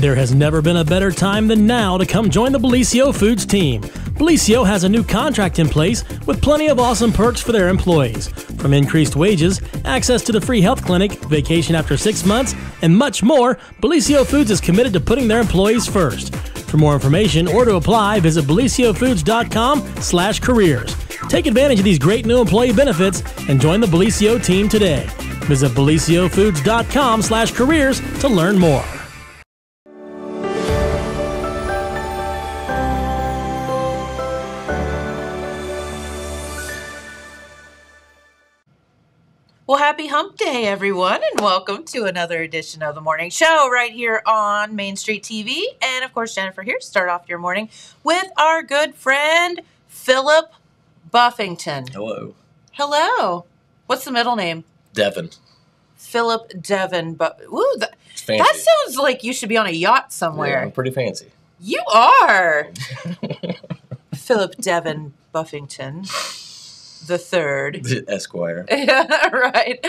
There has never been a better time than now to come join the Bellisio Foods team. Bellisio has a new contract in place with plenty of awesome perks for their employees. From increased wages, access to the free health clinic, vacation after six months, and much more, Bellisio Foods is committed to putting their employees first. For more information or to apply, visit bellisiofoods.com slash careers. Take advantage of these great new employee benefits and join the Bellisio team today. Visit bellisiofoods.com slash careers to learn more. Well, happy hump day, everyone, and welcome to another edition of the morning show right here on Main Street TV. And of course, Jennifer here to start off your morning with our good friend, Phillip Buffington. Hello. Hello. What's the middle name? Devin. Phillip Devon. But Ooh, that, that sounds like you should be on a yacht Yeah, somewhere. I'm pretty fancy. You are. Phillip Devon Buffington, the third. Esquire. right.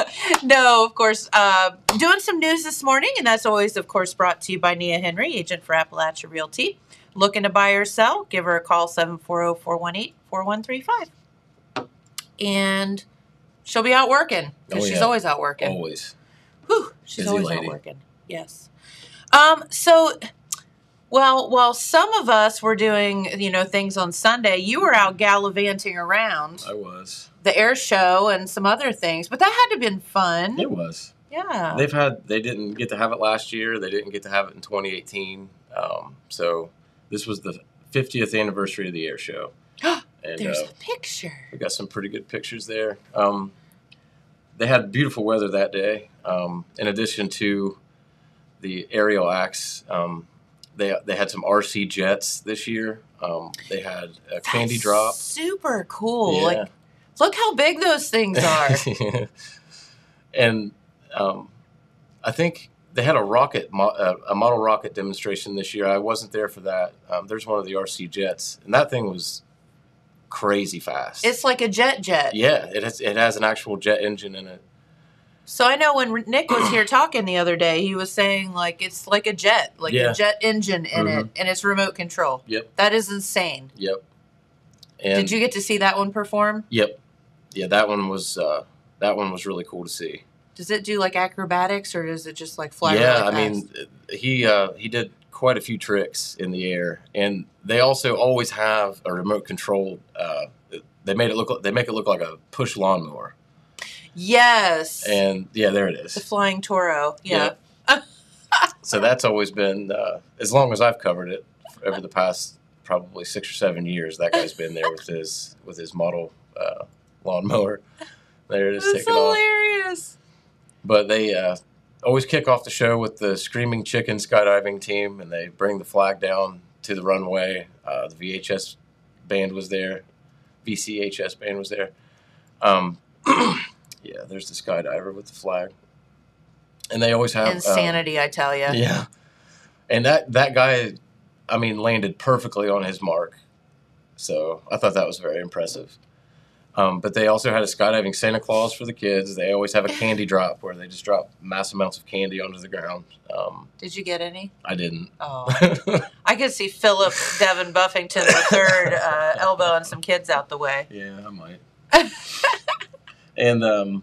no, of course. Uh, doing some news this morning, and that's always, of course, brought to you by Nia Henry, agent for Appalachia Realty. Looking to buy or sell? Give her a call 740 418 4135. And she'll be out working because Oh, she's yeah. always out working. Always. Whew, she's Busy always lady. out working. Yes. Um. So, well, while some of us were doing, you know, things on Sunday, you were out gallivanting around I was. the air show and some other things, but that had to have been fun. It was. Yeah. They've had. They didn't get to have it last year. They didn't get to have it in 2018. Um, so this was the 50th anniversary of the air show. And There's uh, a picture. we got some pretty good pictures there. Um, they had beautiful weather that day. Um, in addition to the aerial acts, um, they they had some RC jets this year. Um, they had a candy That's drop. Super cool. Yeah. Like, look how big those things are. and um, I think they had a rocket, mo- uh, a model rocket demonstration this year. I wasn't there for that. Um, there's one of the RC jets, and that thing was crazy fast. it's like a jet jet. yeah, it has it has an actual jet engine in it. So I know when Nick was here talking the other day, he was saying like it's like a jet, like Yeah. a jet engine in it, Mhm. and it's remote control. Yep, That is insane. yep. And Did you get to see that one perform? Yep, yeah. That one was uh, that one was really cool to see. Does it do like acrobatics or does it just like fly? yeah, really I mean, he uh, he did quite a few tricks in the air, and they also always have a remote control. Uh, they made it look they make it look like a push lawnmower, yes, and yeah, there it is. The flying Toro. Yeah. So that's always been uh, as long as I've covered it over the past probably six or seven years. That guy's been there with his with his model uh, lawnmower. There it is, That's taking off. hilarious. But they uh, always kick off the show with the Screaming Chicken skydiving team, and they bring the flag down to the runway. Uh, the VHS band was there, VCHS band was there. Um, yeah, there's the skydiver with the flag, and they always have uh, Insanity, I tell you. yeah, and that that guy, I mean, landed perfectly on his mark. So I thought that was very impressive. Um, but they also had a skydiving Santa Claus for the kids. They always have a candy drop where they just drop mass amounts of candy onto the ground. Um, Did you get any? I didn't. Oh, I could see Phillip Devin Buffington the third uh, elbowing some kids out the way. yeah, I might. And um,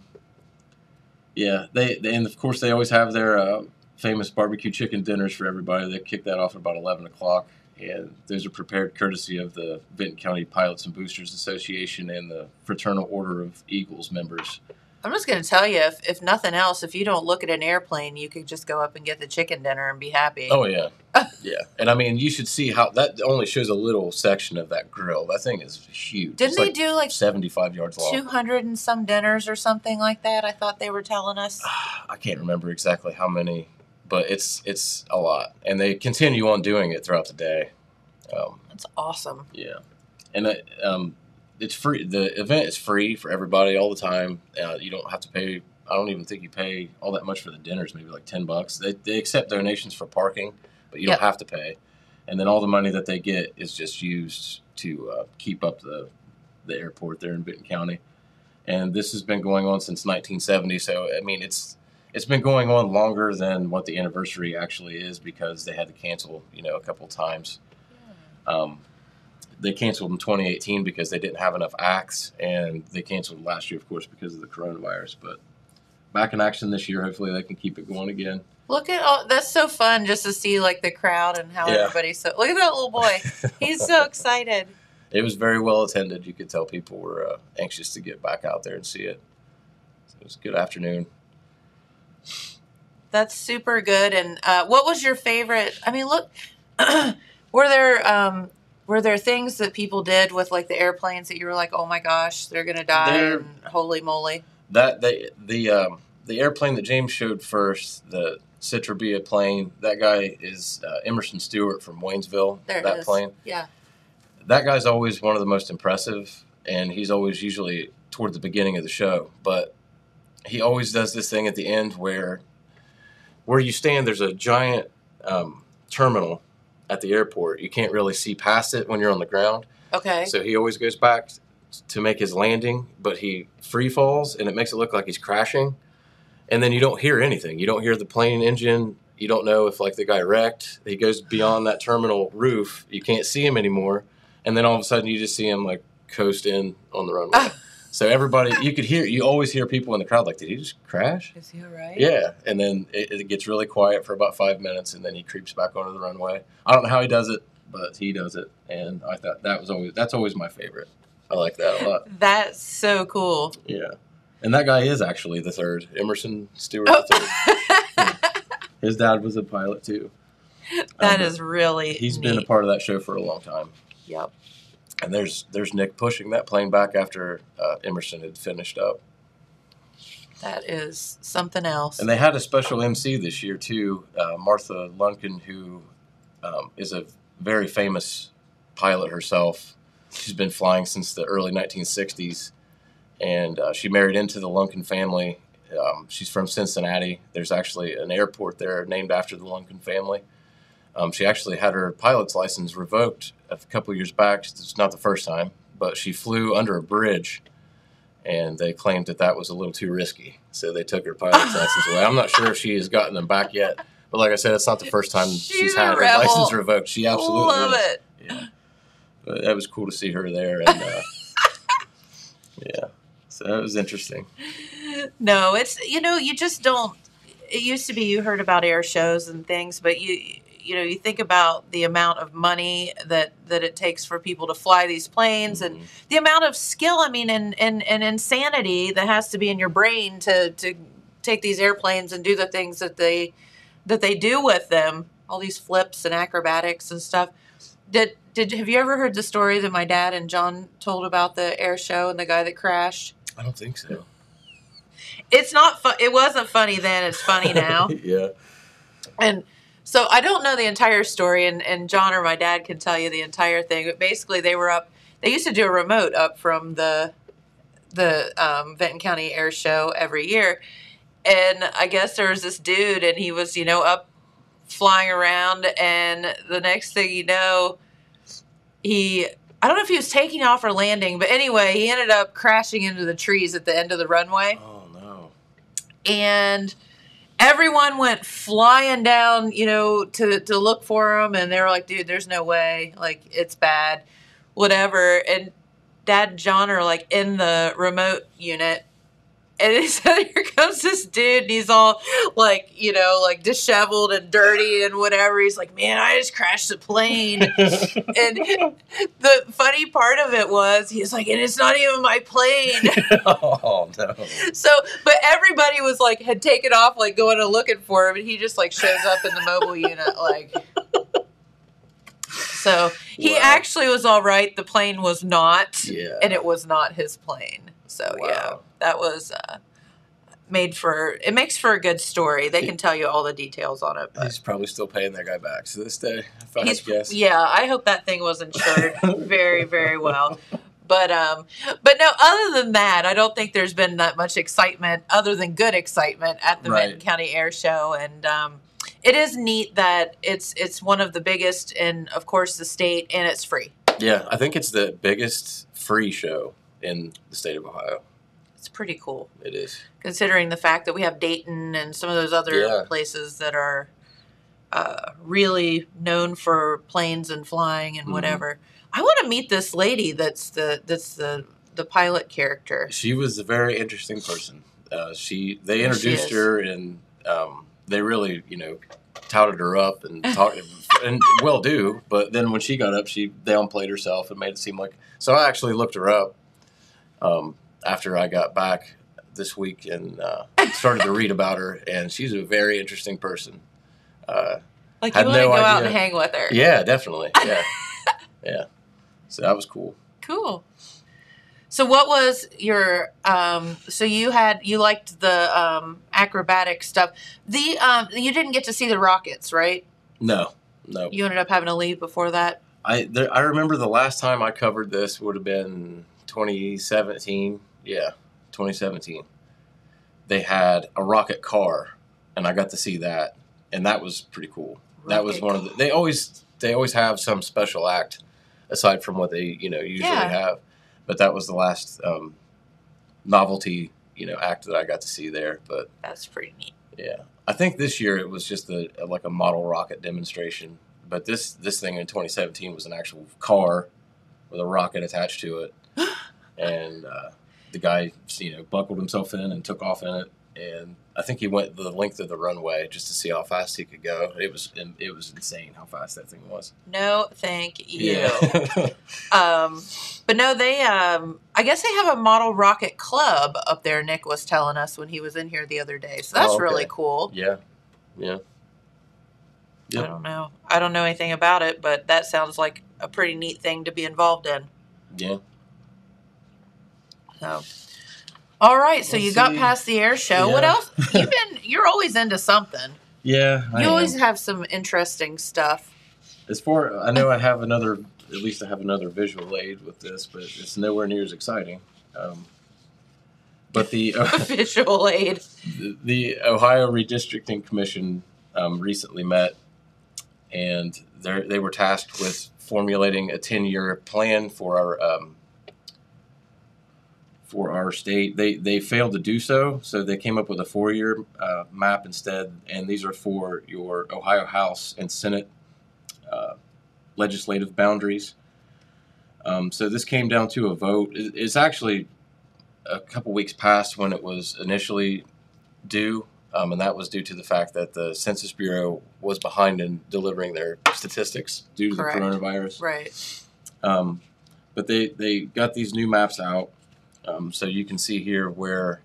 yeah, they, they and of course they always have their uh, famous barbecue chicken dinners for everybody. They kick that off at about eleven o'clock, and those are prepared courtesy of the Vinton County Pilots and Boosters Association and the Fraternal Order of Eagles members. I'm just going to tell you, if, if nothing else, if you don't look at an airplane, you could just go up and get the chicken dinner and be happy. Oh yeah, yeah, and I mean you should see how that only shows a little section of that grill. That thing is huge. Didn't It's they like do like seventy-five yards long? 200 and some dinners or something like that? I thought they were telling us. I can't remember exactly how many, but it's it's a lot, and they continue on doing it throughout the day. Um, That's awesome. yeah, and it, um, it's free. The event is free for everybody all the time. Uh, you don't have to pay. I don't even think you pay all that much for the dinners. Maybe like ten bucks. They they accept donations for parking, but you Yep. don't have to pay. And then all the money that they get is just used to uh, keep up the the airport there in Vinton County. And this has been going on since 1970. So I mean, it's it's been going on longer than what the anniversary actually is because they had to cancel, you know, a couple times. Um, they canceled in 2018 because they didn't have enough acts, and they canceled last year, of course, because of the coronavirus. But back in action this year. Hopefully, they can keep it going again. Look at all that's so fun just to see like the crowd and how Yeah. everybody's so look at that little boy. He's so excited. It was very well attended. You could tell people were uh, anxious to get back out there and see it. So it was a good afternoon. That's super good. And uh, what was your favorite? I mean, look, were there um, were there things that people did with like the airplanes that you were like, oh my gosh, they're gonna die, There- and holy moly. That they the um, the airplane that James showed first, the Citabria plane. That guy is uh, Emerson Stewart from Waynesville. There it that is. plane. Yeah. That guy's always one of the most impressive, and he's always usually toward the beginning of the show. But he always does this thing at the end where where you stand. There's a giant um, terminal at the airport. You can't really see past it when you're on the ground. Okay. So he always goes back to make his landing, but he free falls and it makes it look like he's crashing. And then you don't hear anything. You don't hear the plane engine. You don't know if like the guy wrecked. He goes beyond that terminal roof. You can't see him anymore. And then all of a sudden you just see him like coast in on the runway. so everybody, you could hear, you always hear people in the crowd like, did he just crash? Is he alright? Yeah, and then it, it gets really quiet for about five minutes, and then he creeps back onto the runway. I don't know how he does it, but he does it, and I thought that was always that's always my favorite. I like that a lot. That's so cool. Yeah, and that guy is actually the third, Emerson Stewart Oh. the third. His dad was a pilot too. that Um, is really He's been a part of that show for a long time. Yep. And there's there's Nick pushing that plane back after uh, Emerson had finished up. That is something else. And they had a special MC this year too, uh, Martha Lunken, who um, is a very famous pilot herself. She's been flying since the early 1960s, and uh, she married into the Lunken family. Um, she's from Cincinnati. There's actually an airport there named after the Lunken family. Um, she actually had her pilot's license revoked a couple years back. It's not the first time, but she flew under a bridge and they claimed that that was a little too risky. So they took her pilot's license away. I'm not sure if she has gotten them back yet, but like I said, it's not the first time She's she's had her license revoked. She absolutely Love is. it. Yeah, but that was cool to see her there, and uh, yeah, so that was interesting. No, it's you know you just don't. It used to be you heard about air shows and things, but you you know you think about the amount of money that that it takes for people to fly these planes and Mhm. the amount of skill. I mean, and and and insanity that has to be in your brain to to take these airplanes and do the things that they that they do with them. All these flips and acrobatics and stuff. Did did have you ever heard the story that my dad and John told about the air show and the guy that crashed? I don't think so. It's not. It wasn't funny then. It's funny now. yeah, and so I don't know the entire story, and, and John or my dad can tell you the entire thing. But basically, they were up. They used to do a remote up from the the um, Vinton County Air Show every year, and I guess there was this dude, and he was you know up flying around, and the next thing you know, he. I don't know if he was taking off or landing, but anyway, he ended up crashing into the trees at the end of the runway oh no, and everyone went flying down, you know, to to look for him, and they were like, "Dude, there's no way, like it's bad, whatever." And Dad John are like in the remote unit. And he said, "Here comes this dude, and he's all like, you know, like disheveled and dirty and whatever." He's like, "Man, I just crashed the plane." and the funny part of it was, he's like, "And it's not even my plane." oh no, So, but everybody was like, had taken off, like going and looking for him, and he just like shows up in the mobile unit, like. So he Wow. actually was all right. The plane was not, yeah, and it was not his plane. So yeah, Wow. That was uh, made for. It makes for a good story. They can tell you all the details on it. But he's probably still paying that guy back to this day. If I he's guess. yeah. I hope that thing was insured very very well. But um, but no. Other than that, I don't think there's been that much excitement, other than good excitement, at the Right. Vinton County Air Show, and um, it is neat that it's it's one of the biggest in, of course, the state, and it's free. Yeah, I think it's the biggest free show in the state of Ohio. It's pretty cool, It is. considering the fact that we have Dayton and some of those other Yeah. places that are uh, really known for planes and flying and Mhm. whatever. I want to meet this lady that's the that's the the pilot character. She was a very interesting person. Uh, she they Yeah, she introduced her and um, they really you know touted her up and talked and well do. But then when she got up, she downplayed herself and made it seem like. So I actually looked her up um, after I got back this week and uh, started to read about her, and she's a very interesting person. Uh, Like you want to no go out and hang with her. yeah, definitely. Yeah, yeah. So that was cool. Cool. So what was your um so you had you liked the um acrobatic stuff. The um you didn't get to see the rockets, right? No, no. You ended up having to leave before that. I there, I remember the last time I covered this would have been 2017. Yeah, 2017. They had a rocket car, and I got to see that, and that was pretty cool. that was Rocket one of the. They always they always have some special act aside from what they you know usually Yeah. have, but that was the last um, novelty you know act that I got to see there. But That's pretty neat. yeah, I think this year it was just a, like a model rocket demonstration. But this this thing in 2017 was an actual car with a rocket attached to it, and uh, the guy you know buckled himself in and took off in it. And I think he went the length of the runway just to see how fast he could go. It was it was insane how fast that thing was. No, thank you. Yeah, Um but no, they um I guess they have a model rocket club up there Nick was telling us when he was in here the other day. So that's Oh, okay. really cool. yeah, yeah. I don't know. I don't know anything about it, but that sounds like a pretty neat thing to be involved in. Yeah. So, all right. So Let's you got see. past the air show. What else? You've been. You're always into something. Yeah, I You am. always have some interesting stuff. As far I know, I have another. At least I have another visual aid with this, but it's nowhere near as exciting. Um, but the Visual aid. the- the Ohio Redistricting Commission um, recently met, and they they were tasked with formulating a ten year plan for our um, for our state. They they failed to do so, so they came up with a four year uh, map instead, and these are for your Ohio House and Senate uh, legislative boundaries. Um, so this came down to a vote. It's actually a couple weeks past when it was initially due, um, and that was due to the fact that the Census Bureau was behind in delivering their statistics due to Correct. the coronavirus. Right. Um, but they, they got these new maps out, um, so you can see here where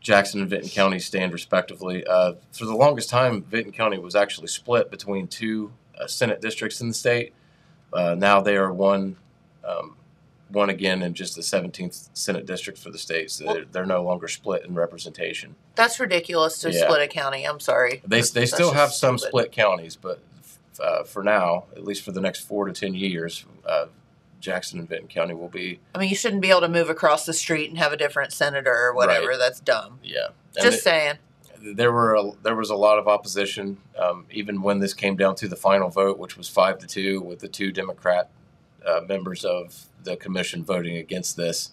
Jackson and Vinton County stand respectively. Uh, for the longest time, Vinton County was actually split between two uh, Senate districts in the state. Uh, now they are one, um, one again in just the 17th Senate district for the state. So they're, they're no longer split in representation. That's ridiculous to Yeah. split a county. I'm sorry. They, That's- they that's still have some stupid. split counties, but uh, for now, at least for the next four to 10 years, uh, Jackson and Vinton County will be I mean, you shouldn't be able to move across the street and have a different senator or whatever. Right. That's dumb. Yeah, and Just it- saying. there were a, there was a lot of opposition, um, even when this came down to the final vote, which was five to two, with the two Democrat uh, members of the commission voting against this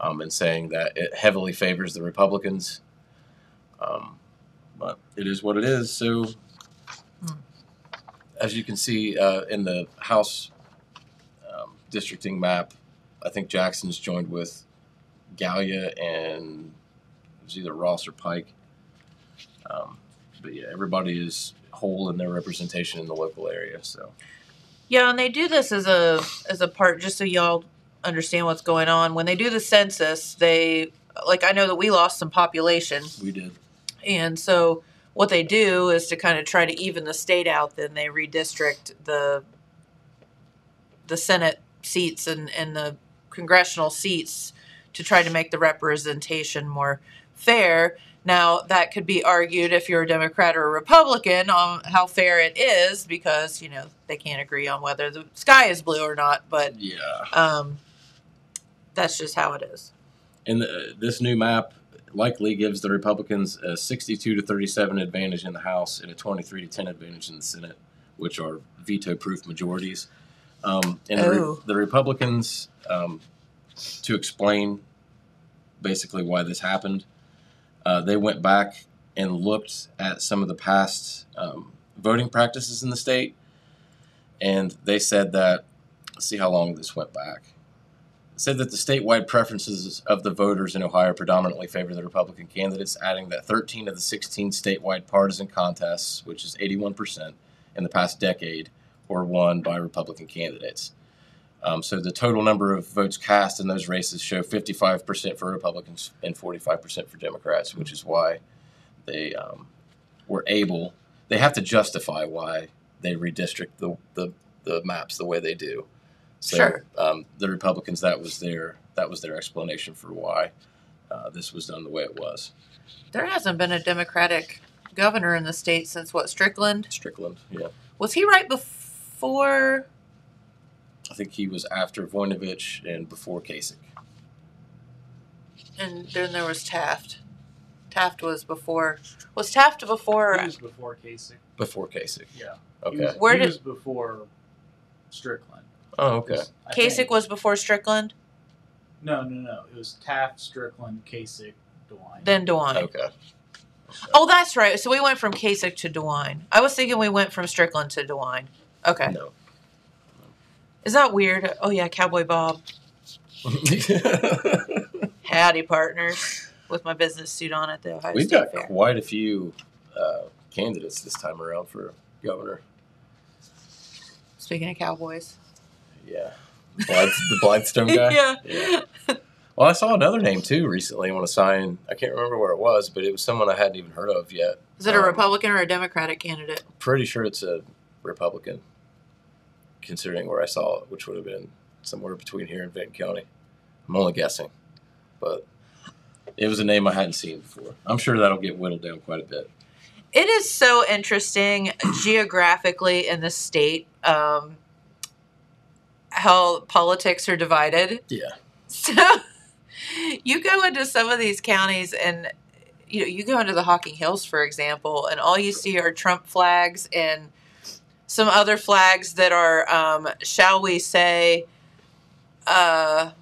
um, and saying that it heavily favors the Republicans. Um, but it is what it is. So, Hmm. as you can see uh, in the House districting map, I think Jackson's joined with Gallia and it was either Ross or Pike. Um, but yeah, everybody is whole in their representation in the local area. So Yeah, and they do this as a as a part just so y'all understand what's going on. When they do the census, they like I know that we lost some population, we did. and so what they do is to kind of try to even the state out. Then they redistrict the the Senate seats and and the congressional seats to try to make the representation more fair. Now, that could be argued if you're a Democrat or a Republican on how fair it is because, you know, they can't agree on whether the sky is blue or not, but Yeah. um, that's just how it is. And the, this new map likely gives the Republicans a 62 to 37 advantage in the House and a 23 to 10 advantage in the Senate, which are veto-proof majorities. Um, and the, Oh. Re- the Republicans, um, to explain basically why this happened. Uh, they went back and looked at some of the past um, voting practices in the state, and they said that. Let's see how long this went back. It said that the statewide preferences of the voters in Ohio predominantly favor the Republican candidates, adding that 13 of the 16 statewide partisan contests, which is 81% in the past decade, were won by Republican candidates. Um, so the total number of votes cast in those races show 55% for Republicans and 45% for Democrats, which is why they um, were able. They have to justify why they redistrict the, the, the maps the way they do. So Sure. um, the Republicans that was their that was their explanation for why uh, this was done the way it was. There hasn't been a Democratic governor in the state since what Strickland Strickland, yeah, was he right before? I think he was after Voinovich and before Kasich. And then there was Taft. Taft was before. Was Taft before? He was before Kasich. Before Kasich, Yeah. okay. He was, Where he did- was before Strickland. oh, okay. I Kasich think- was before Strickland. No, no, no. It was Taft, Strickland, Kasich, DeWine. Then DeWine. Okay. Oh, that's right. So we went from Kasich to DeWine. I was thinking we went from Strickland to DeWine. Okay. No. Is that weird? Oh yeah, Cowboy Bob. Howdy, partners. With my business suit on at the Ohio We've State got Fair. quite a few uh, candidates this time around for governor. Speaking of cowboys. Yeah. The Blystone guy? yeah. Well, I saw another name too recently on a sign. I can't remember where it was, but it was someone I hadn't even heard of yet. Is it a Um, Republican or a Democratic candidate? Pretty sure it's a Republican, considering where I saw it, which would have been somewhere between here and Vinton County. I'm only guessing, but it was a name I hadn't seen before. I'm sure that'll get whittled down quite a bit. It is so interesting geographically in the state um, how politics are divided. Yeah. So you go into some of these counties and you know you go into the Hocking Hills for example and all you see are Trump flags and some other flags that are um, shall we say uh,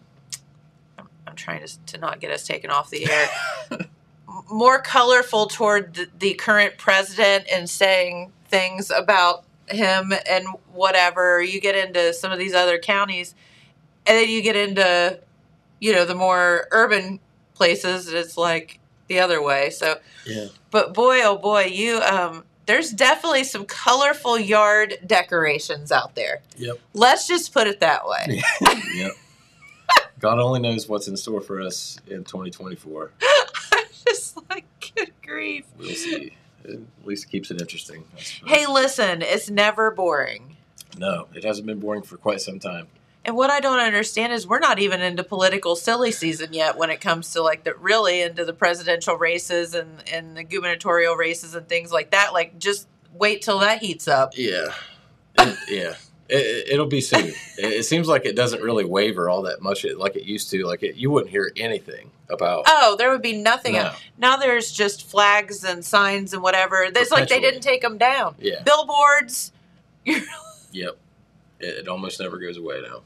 I'm- trying to, to not get us taken off the air more colorful toward the, the current president and saying things about him and whatever. You get into some of these other counties, and then you get into, you know, the more urban places. It's like the other way. So, Yeah. but boy, oh boy, you um, there's definitely some colorful yard decorations out there. Yep. Let's just put it that way. yep. God only knows what's in store for us in 2024. I'm just like, good grief. We'll see. At least it keeps it interesting. Hey, listen, it's never boring. No, it hasn't been boring for quite some time. And what I don't understand is we're not even into political silly season yet when it comes to like the really into the presidential races and, and the gubernatorial races and things like that. Like just wait till that heats up. Yeah. It- yeah. It, it'll be soon. It, it seems like it doesn't really waver all that much like it used to. Like it, you wouldn't hear anything about. Oh, there would be nothing. No. Now there's just flags and signs and whatever. It's like they didn't take them down. Yeah. Billboards. Yep. It, it almost never goes away now.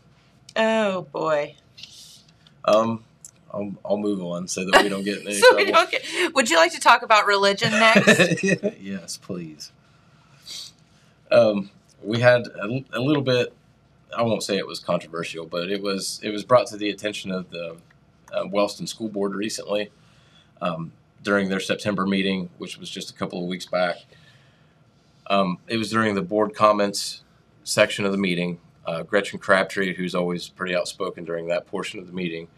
Oh boy. Um, I'll, I'll move on so that we don't get any So we don't get, would you like to talk about religion next? yes, please. Um, we had a, a little bit. I won't say it was controversial, but it was it was brought to the attention of the uh, Wellston School Board recently um, during their September meeting, which was just a couple of weeks back. Um, it was during the board comments section of the meeting. Uh, Gretchen Crabtree, who's always pretty outspoken during that portion of the meeting,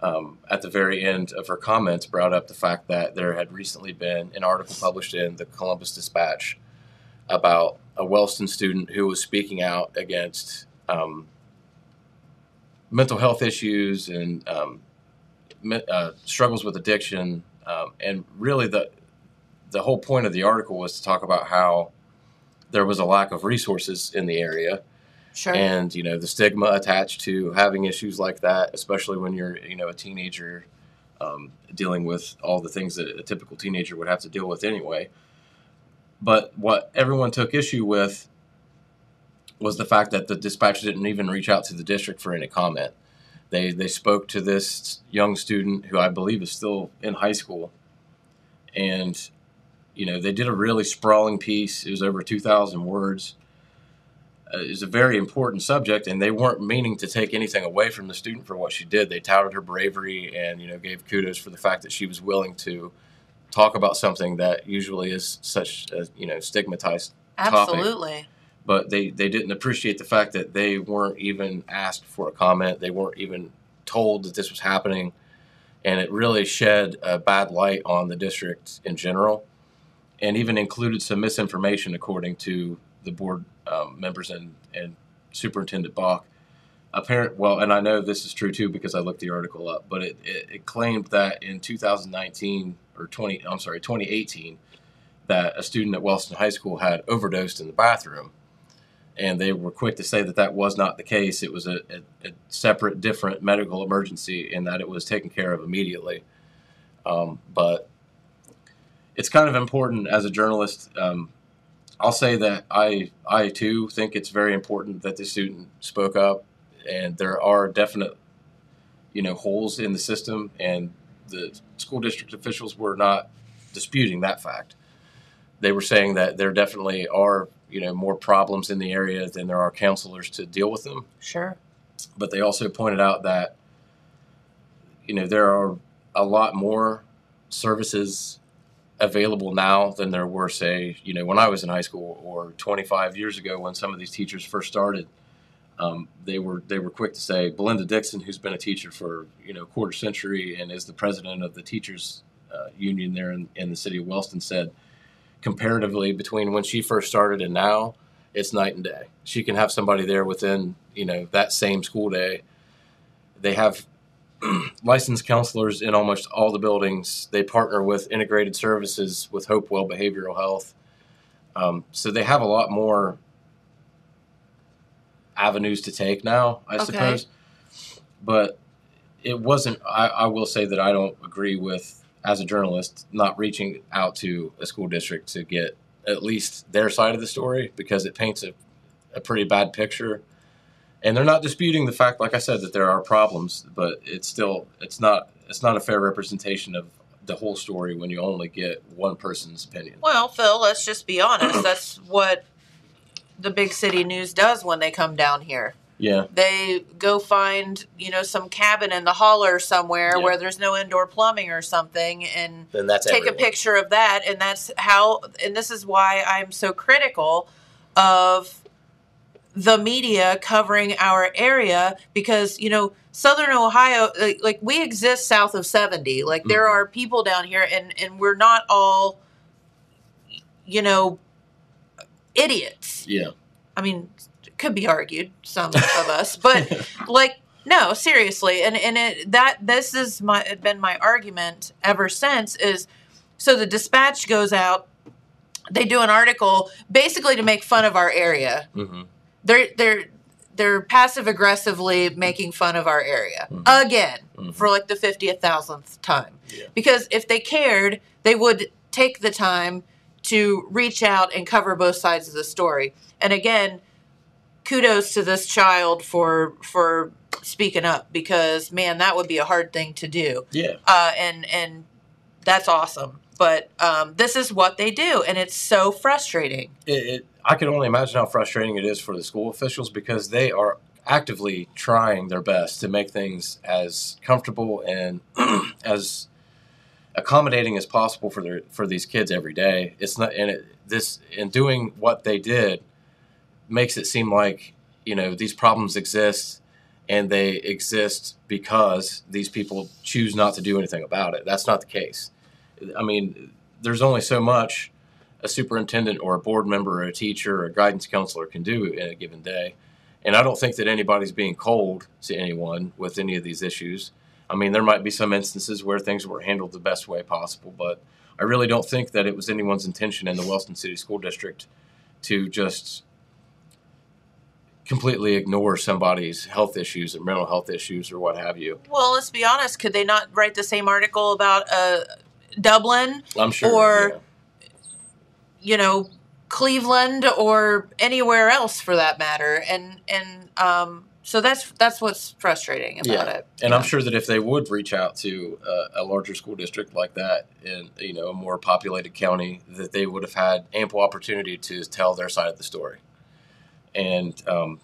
um, at the very end of her comments, brought up the fact that there had recently been an article published in the Columbus Dispatch about a Wellston student who was speaking out against um, mental health issues and um, uh, struggles with addiction. Um, and really, the the whole point of the article was to talk about how there was a lack of resources in the area Sure. and you know the stigma attached to having issues like that especially when you're you know a teenager um, dealing with all the things that a typical teenager would have to deal with anyway but what everyone took issue with was the fact that the dispatcher didn't even reach out to the district for any comment They they spoke to this young student who I believe is still in high school, and you know they did a really sprawling piece. It was over two thousand words. Uh, it a very important subject, and they weren't meaning to take anything away from the student for what she did. They touted her bravery and you know gave kudos for the fact that she was willing to talk about something that usually is such a you know stigmatized topic. Absolutely. but they they didn't appreciate the fact that they weren't even asked for a comment they weren't even told that this was happening and it really shed a bad light on the district in general and even included some misinformation according to the board um, members and, and superintendent bach. Apparent well and i know this is true too because i looked the article up but it, it, it claimed that in 2019 or 20 i'm sorry 2018 that a student at wellston high school had overdosed in the bathroom. And they were quick to say that that was not the case. It was a, a, a separate different medical emergency and that it was taken care of immediately. Um, but it's kind of important as a journalist um, i'll say that i i too think it's very important that the student spoke up and there are definite you know holes in the system and the school district officials were not disputing that fact they were saying that there definitely are you know more problems in the area than there are counselors to deal with them Sure. but they also pointed out that you know there are a lot more services available now than there were say you know when i was in high school or 25 years ago when some of these teachers first started um, they were they were quick to say belinda dixon who's been a teacher for you know a quarter century and is the president of the teachers uh, union there in, in the city of wellston said comparatively between when she first started and now it's night and day. She can have somebody there within you know that same school day. They have licensed counselors in almost all the buildings. They partner with integrated services with hopewell behavioral health. Um, so they have a lot more avenues to take now i Okay. suppose. But it wasn't I, I will say that i don't agree with as a journalist not reaching out to a school district to get at least their side of the story because it paints a, a pretty bad picture and they're not disputing the fact like i said that there are problems but it's still it's not it's not a fair representation of the whole story when you only get one person's opinion Well, Phil, let's just be honest. That's what the big city news does when they come down here. yeah They go find, you know, some cabin in the holler somewhere Yeah. where there's no indoor plumbing or something and then that's take a picture of that and that's how and this is why I'm so critical of the media covering our area because you know southern ohio like, like we exist south of 70 like there Mhm. are people down here and and we're not all you know idiots. Yeah. I mean it could be argued some of us but like no seriously. And and it that this is my been my argument ever since is so the dispatch goes out they do an article basically to make fun of our area. Hmm they're they're they're passive aggressively making fun of our area. Mhm. again Mhm. for like the 50th thousandth time. Yeah. because if they cared they would take the time to reach out and cover both sides of the story. And again kudos to this child for for speaking up because man that would be a hard thing to do. Yeah. Uh, and and that's awesome. But um, this is what they do and it's so frustrating. It, it, I can only imagine how frustrating it is for the school officials because they are actively trying their best to make things as comfortable and as accommodating as possible for their for these kids every day. It's not and it, this in doing what they did makes it seem like you know these problems exist and they exist because these people choose not to do anything about it. That's not the case. I mean, there's only so much a superintendent or a board member or a teacher or a guidance counselor can do in a given day. And I don't think that anybody's being cold to anyone with any of these issues. I mean, there might be some instances where things were handled the best way possible, but I really don't think that it was anyone's intention in the Wellston City School District to just completely ignore somebody's health issues or mental health issues or what have you. Well, let's be honest. Could they not write the same article about uh, Dublin, I'm sure. Or- yeah. You know, Cleveland, or anywhere else for that matter? And and um, So that's that's what's frustrating about Yeah. it. And Yeah. I'm sure that if they would reach out to uh, a larger school district like that in you know a more populated county, that they would have had ample opportunity to tell their side of the story. And um,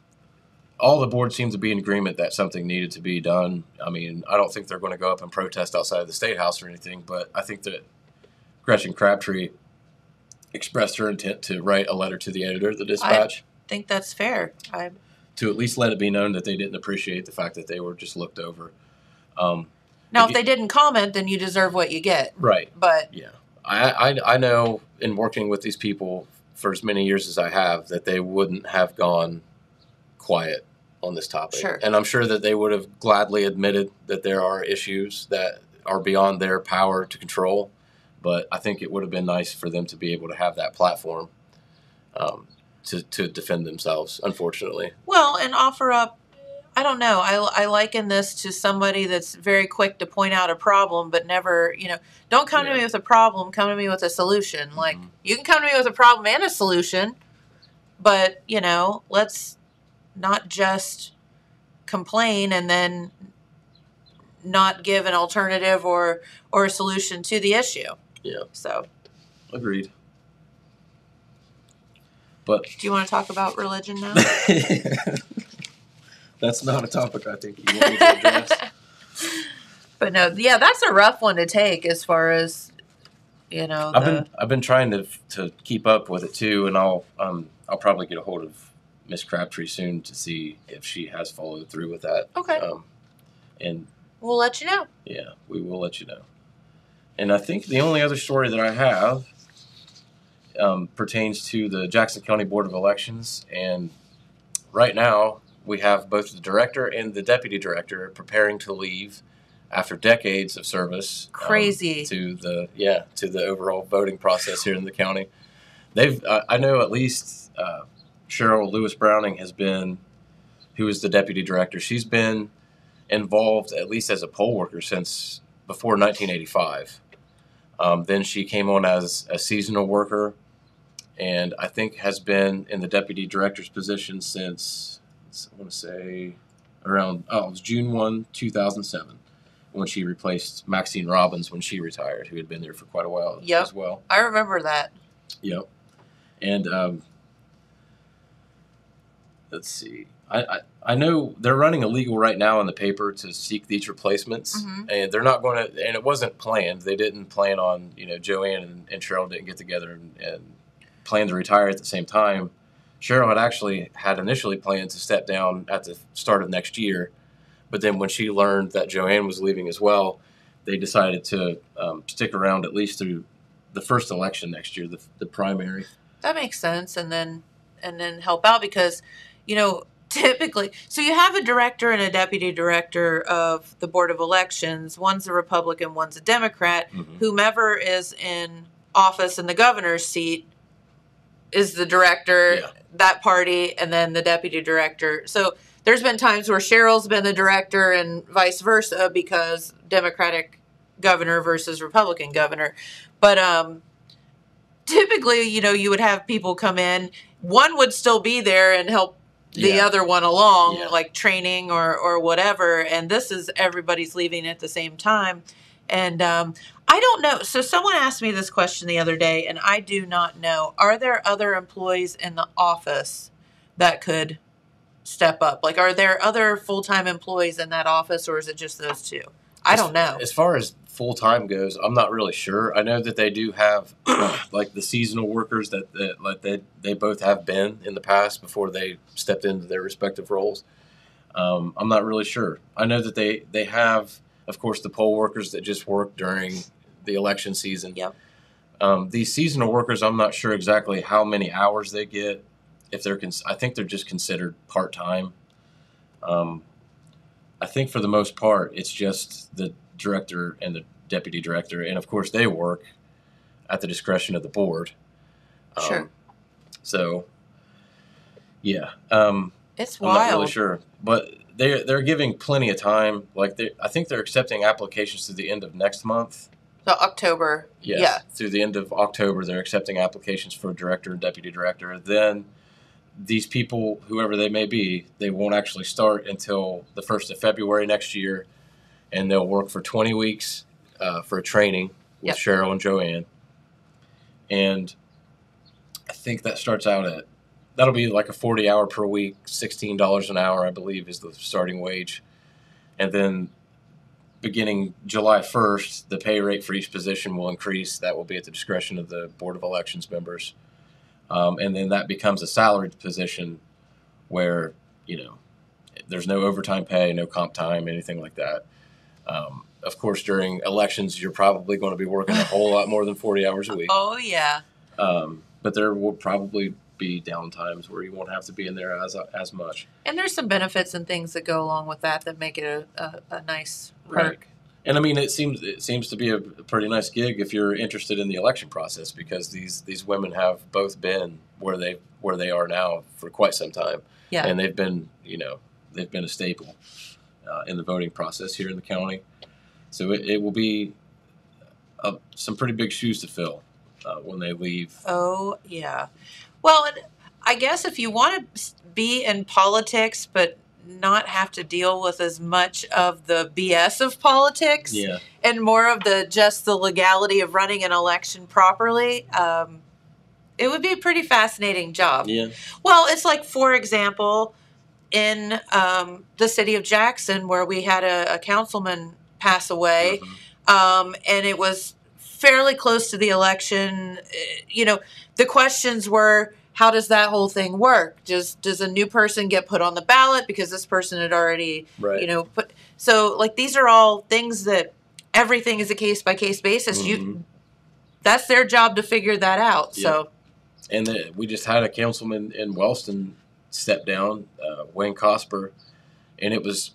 all the boards seem to be in agreement that something needed to be done. I mean, I don't think they're going to go up and protest outside of the state house or anything, but I think that Gretchen Crabtree expressed her intent to write a letter to the editor of the Dispatch I think that's fair. I to at least let it be known that they didn't appreciate the fact that they were just looked over. Um, now If you- they didn't comment, then you deserve what you get. right. But Yeah, I, I I know in working with these people for as many years as I have that they wouldn't have gone quiet on this topic, Sure. and I'm sure that they would have gladly admitted that there are issues that are beyond their power to control. But I think it would have been nice for them to be able to have that platform um, to to defend themselves. Unfortunately, Well, and offer up. I don't know. I, I liken this to somebody that's very quick to point out a problem, but never, you know, don't come to me with a problem. Come to me with a solution. Like Mhm. you can come to me with a problem and a solution, but you know, let's not just complain and then not give an alternative or or a solution to the issue. Yeah. So, agreed. But do you want to talk about religion now? That's not a topic I think you want me to address. But no, yeah, that's a rough one to take as far as you know. I've been I've been trying to to keep up with it too, and I'll um I'll probably get a hold of Miss Crabtree soon to see if she has followed through with that. okay. Um, and we'll let you know. yeah, we will let you know. And I think the only other story that I have um, pertains to the Jackson County Board of Elections, and right now we have both the director and the deputy director preparing to leave after decades of service. um, Crazy. to the yeah to the overall voting process here in the county. They've uh, I know at least uh, Cheryl Lewis Browning has been, who is the deputy director. She's been involved at least as a poll worker since before 1985. Um, then she came on as a seasonal worker, and I think has been in the deputy director's position since I want to say around oh it was June 1, 2007 when she replaced Maxine Robbins when she retired, who had been there for quite a while Yep. as well. I remember that. Yep. And um, let's see. I, I, I know they're running illegal right now in the paper to seek these replacements, Mhm. and they're not going to. And it wasn't planned. They didn't plan on you know Joanne and, and Cheryl didn't get together and, and plan to retire at the same time. Cheryl had actually had initially planned to step down at the start of next year, but then when she learned that Joanne was leaving as well, they decided to um, stick around at least through the first election next year, the, the primary. That makes sense, and then and then help out because, you know, typically, so you have a director and a deputy director of the board of elections. One's a Republican, one's a Democrat. Mhm. Whomever is in office in the governor's seat is the director, Yeah. that party, and then the deputy director. So there's been times where Cheryl's been the director and vice versa because Democratic governor versus Republican governor. But um typically, you know, you would have people come in, one would still be there and help the Yeah. other one along, Yeah. like training or or whatever. And this is everybody's leaving at the same time. And um I don't know. So someone asked me this question the other day, and I do not know. Are there other employees in the office that could step up? Like, are there other full time employees in that office, or is it just those two? I don't know. As far as full time goes, I'm not really sure. I know that they do have like the seasonal workers that, that like they they both have been in the past before they stepped into their respective roles. Um, I'm not really sure. I know that they they have, of course, the poll workers that just work during the election season. Yep. Um, these seasonal workers, I'm not sure exactly how many hours they get. If they're, cons- I think they're just considered part time. Um, I think for the most part, it's just the director and the deputy director, and of course, they work at the discretion of the board. Um, Sure. So, yeah, um, It's I'm not really sure, but they they're giving plenty of time. Like they, I think they're accepting applications to the end of next month. So October. Yes, through the end of October, they're accepting applications for director and deputy director. Then these people, whoever they may be, they won't actually start until the first of February next year, and they'll work for 20 weeks uh, for a training with Yep. Cheryl and Joanne. And I think that starts out at that'll be like a 40 hour per week, $16 an hour, I believe, is the starting wage. And then beginning July 1st, the pay rate for each position will increase. That will be at the discretion of the Board of Elections members. Um, and then that becomes a salaried position where, you know, there's no overtime pay, no comp time, anything like that. Um, of course, during elections, you're probably going to be working a whole lot more than 40 hours a week. Oh yeah. Um, but there will probably be down times where you won't have to be in there as as much. And there's some benefits and things that go along with that that make it a, a, a nice perk. And I mean, it seems it seems to be a pretty nice gig if you're interested in the election process because these these women have both been where they where they are now for quite some time, Yeah. and they've been you know they've been a staple uh, in the voting process here in the county. So it, it will be uh, some pretty big shoes to fill uh, when they leave. Oh yeah. Well, and I guess if you want to be in politics but not have to deal with as much of the BS of politics Yeah, and more of the just the legality of running an election properly, um, it would be a pretty fascinating job. yeah, Well, it's like, for example, in um, the city of Jackson, where we had a, a councilman pass away, Mhm. um, and it was fairly close to the election. eh, You know, the questions were, how does that whole thing work? Does does a new person get put on the ballot because this person had already, right. you know, put? So, like, these are all things that everything is a case by case basis. Mhm. You, that's their job to figure that out. So, And the, we just had a councilman in Wellston step down, uh, Wayne Cosper, and it was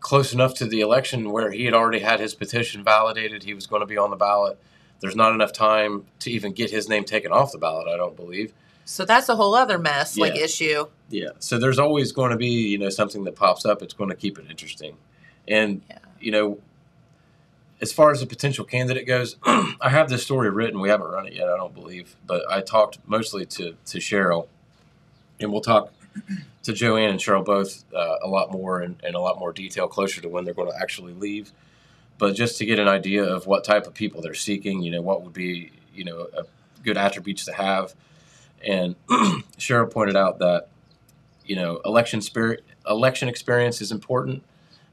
close enough to the election where he had already had his petition validated. He was going to be on the ballot. There's not enough time to even get his name taken off the ballot, I don't believe. so that's a whole other mess, like issue. Yeah. So there's always going to be, you know, something that pops up. It's going to keep it interesting. And, Yeah. you know, as far as a potential candidate goes, I have this story written. We haven't run it yet, I don't believe. But I talked mostly to, to Cheryl, and we'll talk to Joanne and Cheryl both uh, a lot more and, in a lot more detail closer to when they're going to actually leave. But just to get an idea of what type of people they're seeking, you know, what would be, you know, a good attributes to have. And Cheryl pointed out that, you know, election spirit, election experience is important,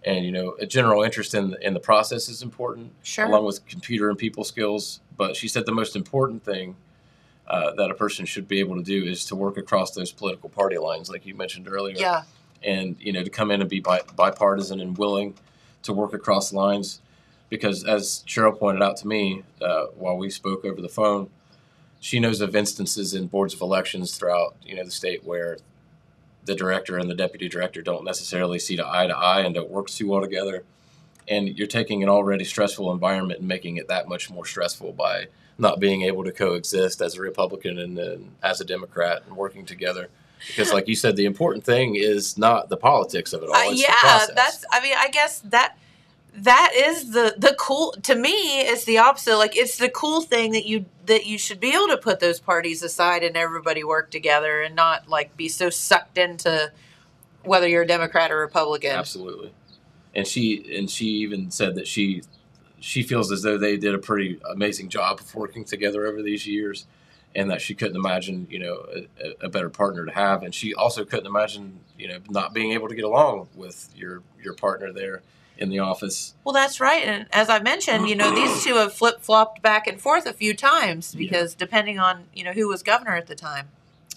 and you know, a general interest in in the process is important, Sure. along with computer and people skills. But she said the most important thing uh, that a person should be able to do is to work across those political party lines, like you mentioned earlier. Yeah. and you know to come in and be bi- bipartisan and willing to work across lines. Because as cheryl pointed out to me uh, while we spoke over the phone she knows of instances in boards of elections throughout you know the state where the director and the deputy director don't necessarily see to eye to eye and don't work too well together. And you're taking an already stressful environment and making it that much more stressful by not being able to coexist as a republican and then as a democrat and working together because like you said the important thing is not the politics of it all Uh, yeah, that's. I mean, I guess that that is the the cool. To me, it's the opposite. Like it's the cool thing that you that you should be able to put those parties aside and everybody work together and not like be so sucked into whether you're a Democrat or Republican. absolutely and she and she even said that she she feels as though they did a pretty amazing job of working together over these years and that she couldn't imagine you know a, a better partner to have and she also couldn't imagine you know not being able to get along with your your partner there in the office Well, that's right. And as I mentioned, you know, these two have flip flopped back and forth a few times Yeah. because depending on you know who was governor at the time.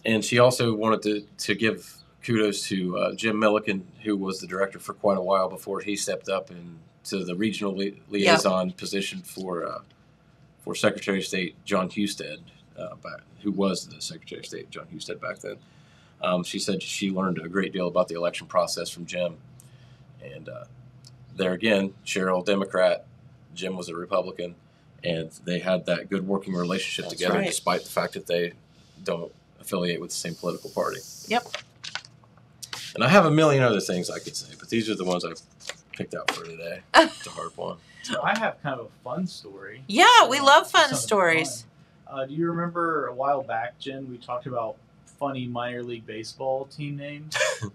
and she also wanted to to give kudos to uh, Jim Milliken, who was the director for quite a while before he stepped up into the regional li- liaison position for uh, for Secretary of State Jon Husted, uh, back, who was the Secretary of State Jon Husted back then. Um, she said she learned a great deal about the election process from Jim, and uh, there again, Cheryl Democrat, Jim was a Republican, and they had that good working relationship That's together, right. despite the fact that they don't affiliate with the same political party. Yep. And I have a million other things I could say, but these are the ones I picked out for today to harp on. So I have kind of a fun story. Yeah, we love fun Something stories. fun. Uh, do you remember a while back, Jen? We talked about funny minor league baseball team names.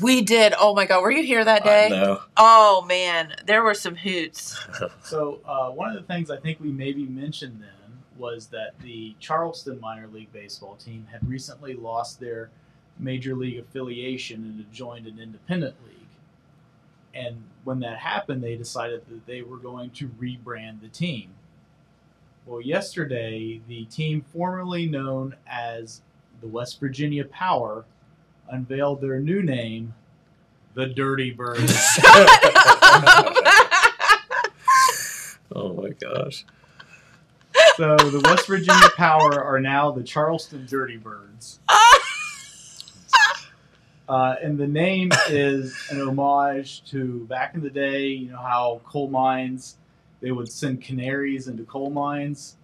We did. Oh my god, were you here that I day? know. Oh man, there were some hoots. So uh, one of the things I think we maybe mentioned then was that the Charleston minor league baseball team had recently lost their major league affiliation and had joined an independent league. And when that happened, they decided that they were going to rebrand the team. Well, yesterday, the team formerly known as the West Virginia Power unveiled their new name, the Dirty Birds. Oh my gosh. so the West Virginia Power are now the Charleston Dirty Birds. Uh, and the name is an homage to back in the day, you know how coal mines they would send canaries into coal mines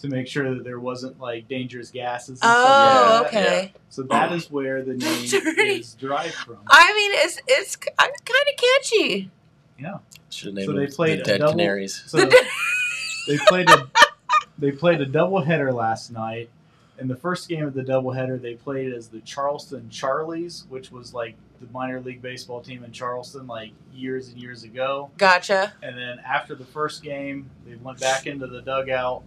to make sure that there wasn't like dangerous gases. And stuff oh, like that. okay. So that is where the name Dirty. is derived from. I mean, it's it's kind of catchy. Yeah. Should name So they played the a Dead double- Canaries. So they played a they played a doubleheader last night. In the first game of the doubleheader, they played as the Charleston Charlies, which was like the minor league baseball team in Charleston, like years and years ago. Gotcha. And then after the first game, they went back into the dugout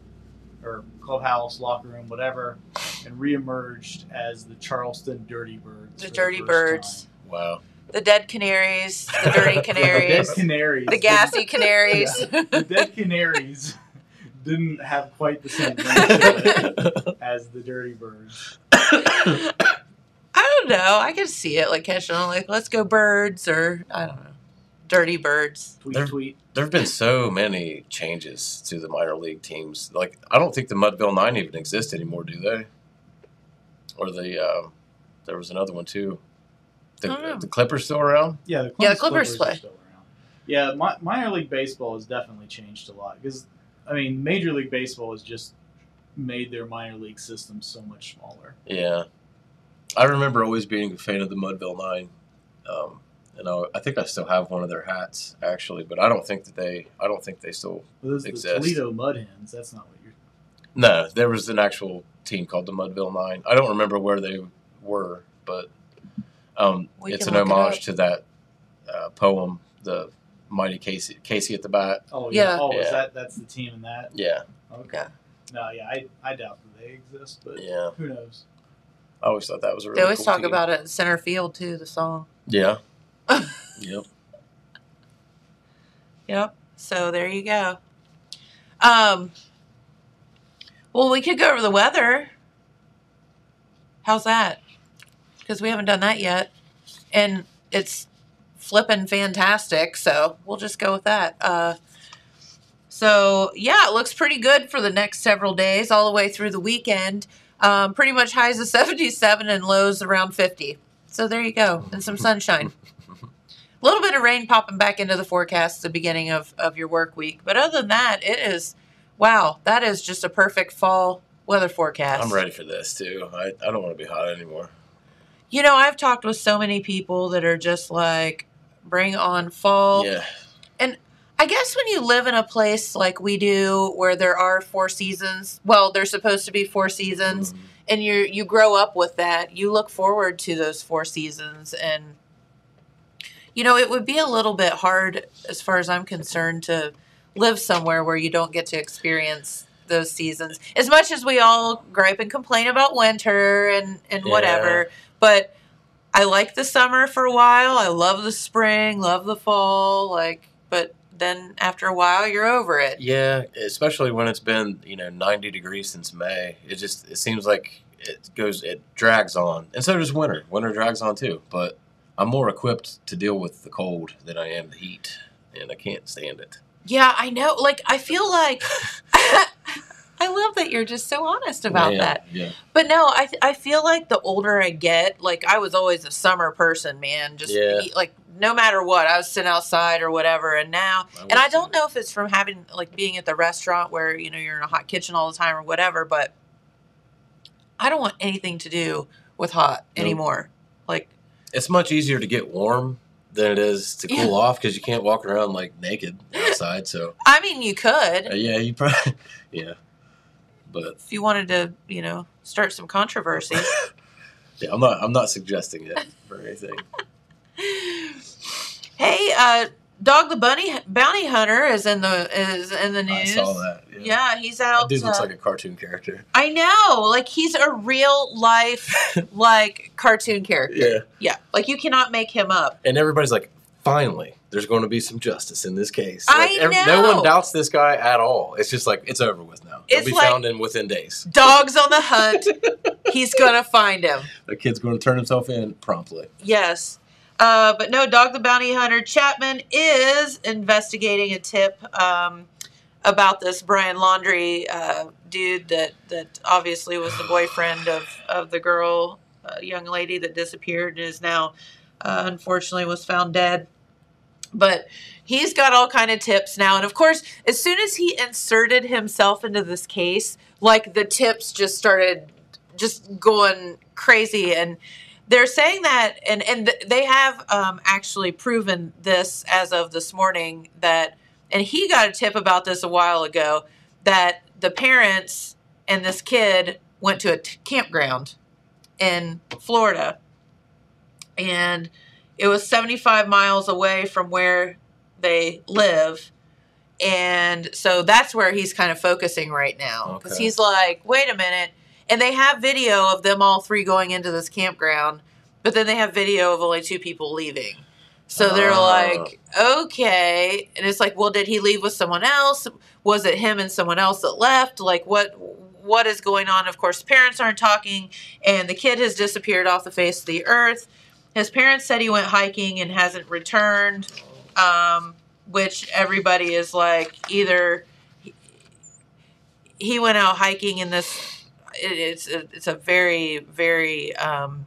or clubhouse, locker room, whatever, and reemerged as the Charleston Dirty Birds. The Dirty first Birds. Wow. The dead canaries, the dirty time. The canaries, Dead Canaries. the gassy canaries. the Dead Canaries didn't have quite the same ring to it as the Dirty Birds. I don't know. I can see it like catching on, like let's go birds, or I don't know, dirty birds. Tweet, They're- tweet. There have been so many changes to the minor league teams. Like, I don't think the Mudville Nine even exist anymore, do they? Or the, um, there was another one too. I don't know. The, the Clippers still around? Yeah, the, Yeah, the Columbus Clippers are play. still around. Yeah, mi- minor league baseball has definitely changed a lot because, I mean, Major League Baseball has just made their minor league system so much smaller. Yeah. I remember always being a fan of the Mudville Nine. Um, and I, I think I still have one of their hats actually, but I don't think that they. I don't think they still. But those are the Exist. Toledo Mud Hens. That's not what you're. No, there was an actual team called the Mudville Nine. I don't remember where they were, but um, it's can an look it homage to that uh, poem, the mighty Casey Casey at the bat. Oh yeah. Yeah. Oh, is Yeah. that that's the team in that? Yeah, Okay. Yeah. No, yeah, I, I doubt that they exist, but yeah. who knows? I always thought that was a really. They always cool talk team. about it in center field too. The song. Yeah. yep. Yep. So there you go. Um. Well, we could go over the weather. How's that? Because we haven't done that yet, and it's flipping fantastic. So we'll just go with that. Uh, so yeah, it looks pretty good for the next several days, all the way through the weekend. Um, pretty much highs of seventy-seven and lows around fifty. So there you go, and some sunshine. A little bit of rain popping back into the forecast at the beginning of, of your work week. But other than that, it is, wow, that is just a perfect fall weather forecast. I'm ready for this too. I, I don't want to be hot anymore. You know, I've talked with so many people that are just like, bring on fall. Yeah. I guess when you live in a place like we do where there are four seasons, well, there's supposed to be four seasons, Mhm. and you you grow up with that, you look forward to those four seasons and you know, it would be a little bit hard as far as I'm concerned to live somewhere where you don't get to experience those seasons. As much as we all gripe and complain about winter and and Yeah. whatever, but I like the summer for a while. I love the spring, love the fall, like but then after a while you're over it. Yeah, especially when it's been you know 90 degrees since May. It just it seems like it goes it drags on, and so does winter. Winter drags on too. But I'm more equipped to deal with the cold than I am the heat, and I can't stand it. Yeah, I know. Like I feel like love that you're just so honest about Yeah, that. Yeah, But no, I I feel like the older I get, like I was always a summer person, man. Just Yeah. like no matter what, I was sitting outside or whatever. And now, I and I don't know if it's from having like being at the restaurant where you know you're in a hot kitchen all the time or whatever, but I don't want anything to do with hot Nope. anymore. Like it's much easier to get warm than it is to Yeah. cool off because you can't walk around like naked outside. So I mean, you could uh, yeah, you probably yeah, but if you wanted to, you know, start some controversy. Yeah, I'm not. I'm not suggesting it for anything. Hey, uh, Dog the Bunny Bounty Hunter is in the is in the news. I saw that. Yeah, Yeah, he's That out. dude looks uh, like a cartoon character. I know, like he's a real life like cartoon character. Yeah, Yeah, like you cannot make him up. and everybody's like, finally, there's going to be some justice in this case. I Like, No one doubts this guy at all. It's just like it's over with now. He'll be like- found in within days. Dogs on the hunt. he's gonna find him. The kid's going to turn himself in promptly. Yes. Uh, but no, Dog the Bounty Hunter Chapman is investigating a tip um, about this Brian Laundrie uh, dude that, that obviously was the boyfriend of, of the girl, uh, young lady that disappeared and is now uh, unfortunately was found dead. But he's got all kind of tips now, and of course, as soon as he inserted himself into this case, like the tips just started just going crazy. And they're saying that and and th- they have um, actually proven this as of this morning that and he got a tip about this a while ago that the parents and this kid went to a t- campground in Florida. And it was 75 miles away from where they live. And so that's where he's kind of focusing right now. Because Okay. he's like wait a minute. And they have video of them all three going into this campground but then they have video of only two people leaving. So they're Oh. like okay. And it's like well did he leave with someone else? Was it him and someone else that left? Like what what is going on? Of course parents aren't talking and the kid has disappeared off the face of the earth his parents said he went hiking and hasn't returned um, which everybody is like either he, he went out hiking in this it, it's a, it's a very very um,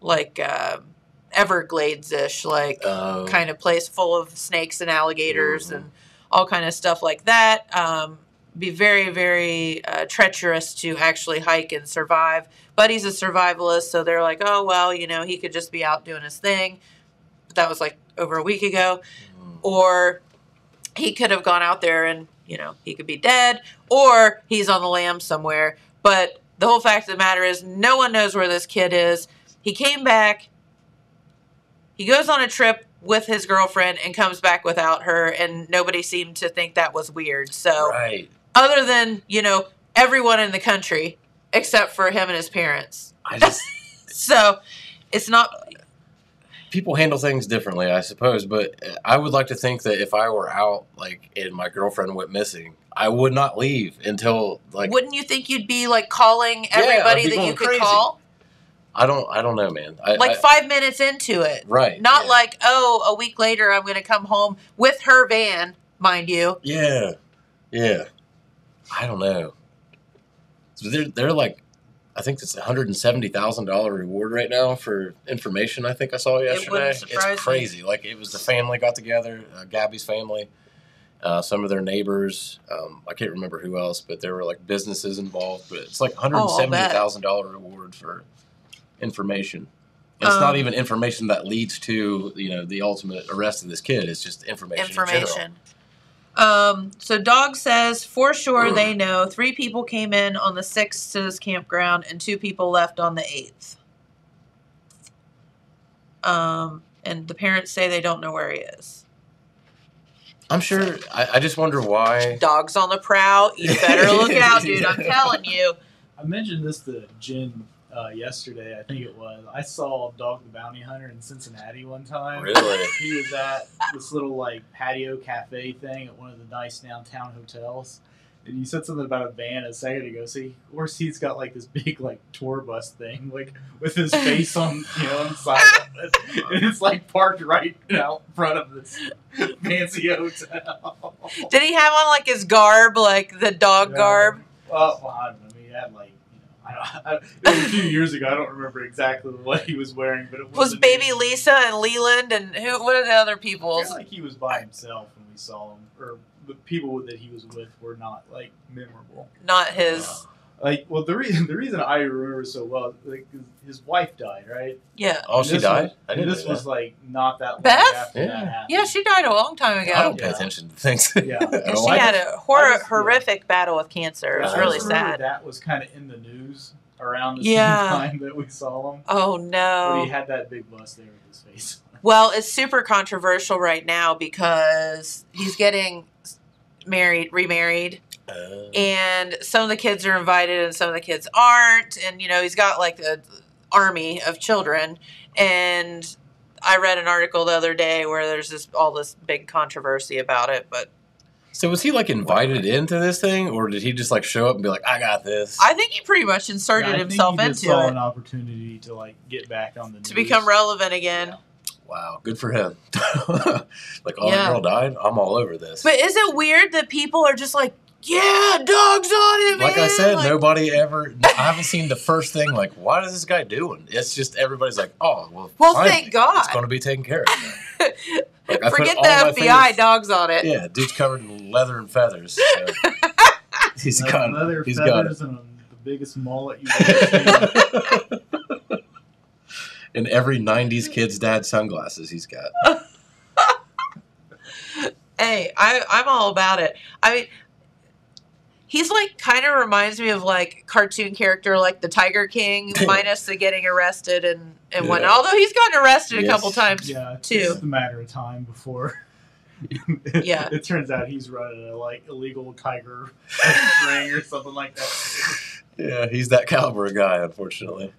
like uh, Everglades ish like Um, kind of place full of snakes and alligators Mhm. and all kind of stuff like that. Um, be very very uh, treacherous to actually hike and survive. But he's a survivalist, so they're like, oh well, you know, he could just be out doing his thing. But that was like over a week ago, Mm. or he could have gone out there and you know he could be dead, or he's on the lam somewhere. But the whole fact of the matter is, no one knows where this kid is. He came back. He goes on a trip with his girlfriend and comes back without her, and nobody seemed to think that was weird. So, right. other than, you know, everyone in the country except for him and his parents. I just So, it's not. people handle things differently, I suppose. But I would like to think that if I were out, like, and my girlfriend went missing, I would not leave until like wouldn't you think you'd be like calling everybody be that you could crazy. call? I don't. I don't know, man. I, Like I- five minutes into it. right. Not yeah. like, oh, a week later I'm going to come home with her van, mind you. Yeah, yeah. I don't know. They're they're like, I think it's hundred and seventy thousand dollar reward right now for information. I think I saw yesterday. me. it's crazy. Like it was the family got together, uh, Gabby's family, uh, some of their neighbors. Um, I can't remember who else, but there were like businesses involved. But it's like hundred and Oh, seventy thousand dollar reward for information. And it's Um, not even information that leads to you know the ultimate arrest of this kid. It's just information. in general. information. Um, so Dog says for sure they know three people came in on the sixth to this campground and two people left on the eighth. Um, and the parents say they don't know where he is. I'm sure. I, I just wonder why. Dogs on the prowl. You better look out, dude. I'm telling you. I mentioned this to Jen uh, yesterday. I think it was. I saw Dog the Bounty Hunter in Cincinnati one time. Really? He was at this little like patio cafe thing at one of the nice downtown hotels. And you said something about a van a second ago. So he, of course he's got like this big like tour bus thing, like with his face on you know inside of it, and it's like parked right out front of this fancy hotel. Did he have on like his garb, like the dog Yeah. garb? Well, well, I don't know. He had like, you know, I don't. I, it was a few years ago. I don't remember exactly what he was wearing, but it Was wasn't- baby Lyssa and Leland and who? What are the other I people? feel like he was by himself when we saw him, or the people that he was with were not like memorable. Not his. Uh, Like, well, the reason the reason I remember so well, like, 'cause his wife died, right? Yeah. Oh, And she this died. Was, I and didn't this know was that. like not that long Beth? after Yeah. that happened. Yeah, she died a long time ago. I don't pay Yeah. attention to things. Yeah. at And all. she I had just- a hor- I just- yeah. horrific battle with cancer. It was I really just remember sad. That was kind of in the news around the Yeah. same time that we saw him. Oh But no. he had that big bust there with his face. Well, it's super controversial right now because he's getting married, remarried, Uh, and some of the kids are invited and some of the kids aren't. And you know, he's got like an army of children. And I read an article the other day where there's this all this big controversy about it, but so was he like invited into this thing, or did he just like show up and be like, "I got this"? I think he pretty much inserted Yeah, I think himself he just into saw it an opportunity to like get back on the to news. become relevant again. wow, good for him. like, oh, Yeah. the girl died. I'm all over this. But is it weird that people are just like, yeah, dogs on it, man? like I said, Like, nobody ever. I haven't seen the first thing. Like, what is this guy doing? It's just everybody's like, "Oh, well, Well, finally, thank God. it's going to be taken care of." Like, Forget the FBI, fingers- dogs on it. Yeah, dude's covered in leather and feathers. So. he's Like got leather it. He's got feathers and the biggest mullet you've ever seen. it. and every '90s kid's dad sunglasses he's got. Hey, I, I'm all about it. I mean, he's like kind of reminds me of like cartoon character like the Tiger King, minus the getting arrested and and Yeah. whatnot. Although he's gotten arrested a couple times. Yeah, too. it's just a matter of time before. Yeah. it turns out he's running a like illegal tiger ring or something like that. Yeah, he's that caliber of guy, unfortunately.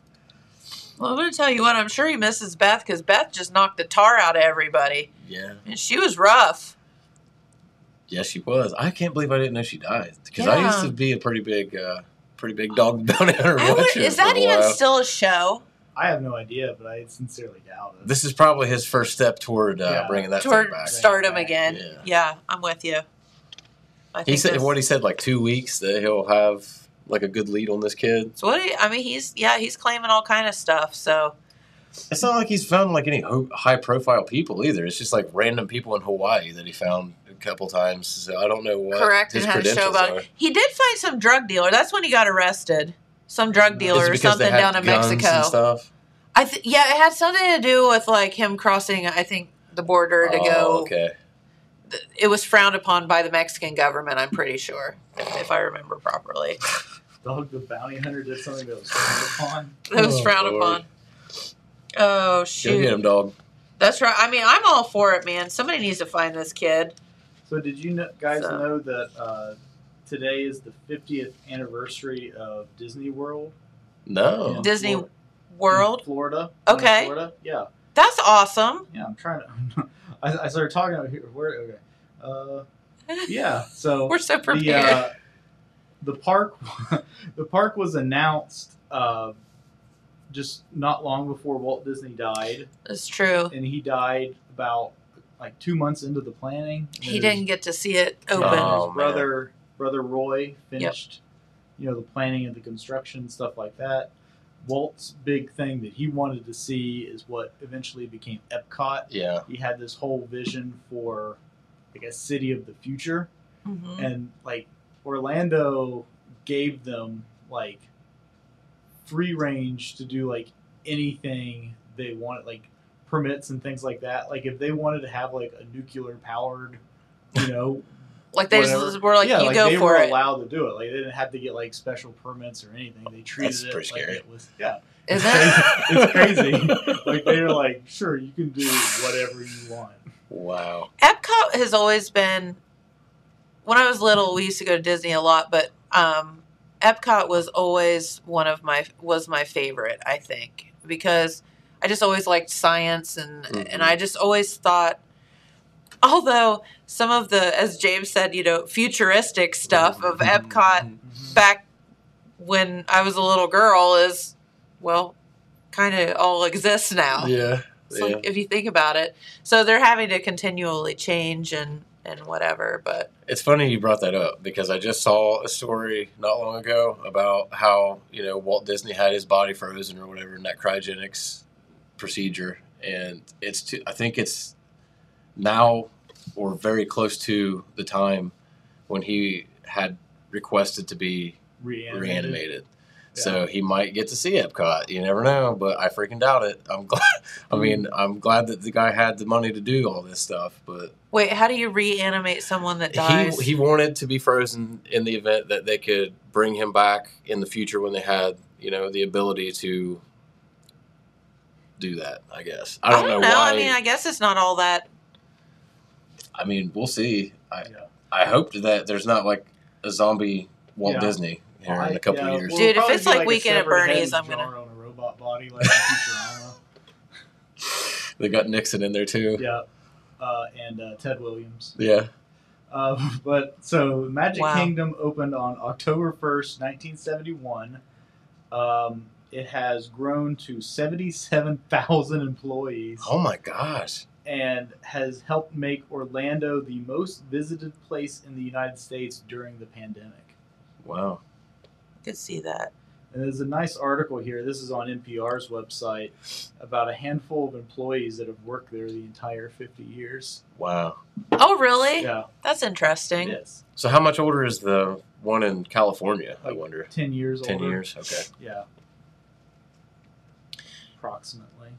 Well, I'm gonna tell you what. I'm sure he misses Beth because Beth just knocked the tar out of everybody, Yeah, and she was rough. Yes, she was. I can't believe I didn't know she died because I used to be a pretty big, uh, pretty big dog bounty hunter. I would- is that even while. still a show? I have no idea, but I sincerely doubt it. This is probably his first step toward uh, Yeah. bringing that Toward thing back. stardom Back. again. Yeah. Yeah. I'm with you. I He said that's- what he said, like two weeks that he'll have like a good lead on this kid. So what? He, I mean, he's yeah, he's claiming all kind of stuff. So It's not like he's found like any ho- high profile people either. It's just like random people in Hawaii that he found a couple times. So I don't know what correct his and had a show credentials about are. it. He did find some drug dealer. That's when he got arrested. Some drug dealer or because they something had down in guns Mexico. and stuff. I th- yeah, it had something to do with like him crossing. I think the border to oh, go. Okay. It was frowned upon by the Mexican government. I'm pretty sure, if, if I remember properly. Dog the bounty hunter did something that was frowned upon. That was Oh, frowned Lord. upon. Oh Go shoot! get him, dog. That's right. I mean, I'm all for it, man. Somebody needs to find this kid. So did you kn- guys So- know that uh, today is the 50th anniversary of Disney World? No. Disney Flor- World. in Florida. down in Okay. Florida. Yeah. That's awesome. Yeah. I'm trying to. I, I started talking over here. Where? Okay. Uh, yeah. So We're so the prepared. uh, the park the park was announced uh, just not long before Walt Disney died, That's true. and he died about like two months into the planning. He his- didn't get to see it open. Oh, his brother brother Roy finished, Yep. you know, the planning and the construction stuff like that. Walt's big thing that he wanted to see is what eventually became Epcot. Yeah. He had this whole vision for like a city of the future Mhm. and like Orlando gave them like free range to do like anything they wanted, like permits and things like that. Like if they wanted to have like a nuclear powered, you know, Like they whatever. just were like, yeah, you like go they for were it. allowed to do it. Like they didn't have to get like special permits or anything. They treated That's it pretty like scary. it was yeah. Isn't it's crazy. like they were like, sure, you can do whatever you want. Wow. Epcot has always been. When I was little, we used to go to Disney a lot, but um, Epcot was always one of my was my favorite. I think because I just always liked science and Mhm. and I just always thought. Although some of the, as James said, you know, futuristic stuff of Epcot Mm-hmm. back when I was a little girl is, well, kind of all exists now. Yeah. Yeah. like if you think about it. So they're having to continually change and and whatever. But It's funny you brought that up because I just saw a story not long ago about how you know Walt Disney had his body frozen or whatever in that cryogenics procedure, and it's to, I think it's now or very close to the time when he had requested to be Reanimated. reanimated. So he might get to see Epcot. You never know, but I freaking doubt it. I'm glad. I mean, I'm glad that the guy had the money to do all this stuff, but wait, how do you reanimate someone that dies? he he wanted to be frozen in the event that they could bring him back in the future when they had you know, the ability to do that. I guess I don't, know, know. why. I mean, I guess it's not all that. I mean, we'll see. I Yeah. I hope that there's not like a zombie Walt Yeah. Disney here I- in a couple yeah, years. we'll Dude, if it's do, like Weekend at severed Bernie's, I'm gonna- on a robot body like. They got Nixon in there too. yeah, uh, and uh, Ted Williams. Yeah. Uh, but so Magic Wow. Kingdom opened on October 1st, 1971. Um, it has grown to 77,000 employees Oh my gosh. and has helped make Orlando the most visited place in the United States during the pandemic. Wow. I could see that. And there's a nice article here. This is on NPR's website about a handful of employees that have worked there the entire 50 years. Wow. Oh, really? Yeah, That's interesting. yes. So how much older is the one in California? I wonder. 10 years 10 older. years. Okay. Yeah. Approximately.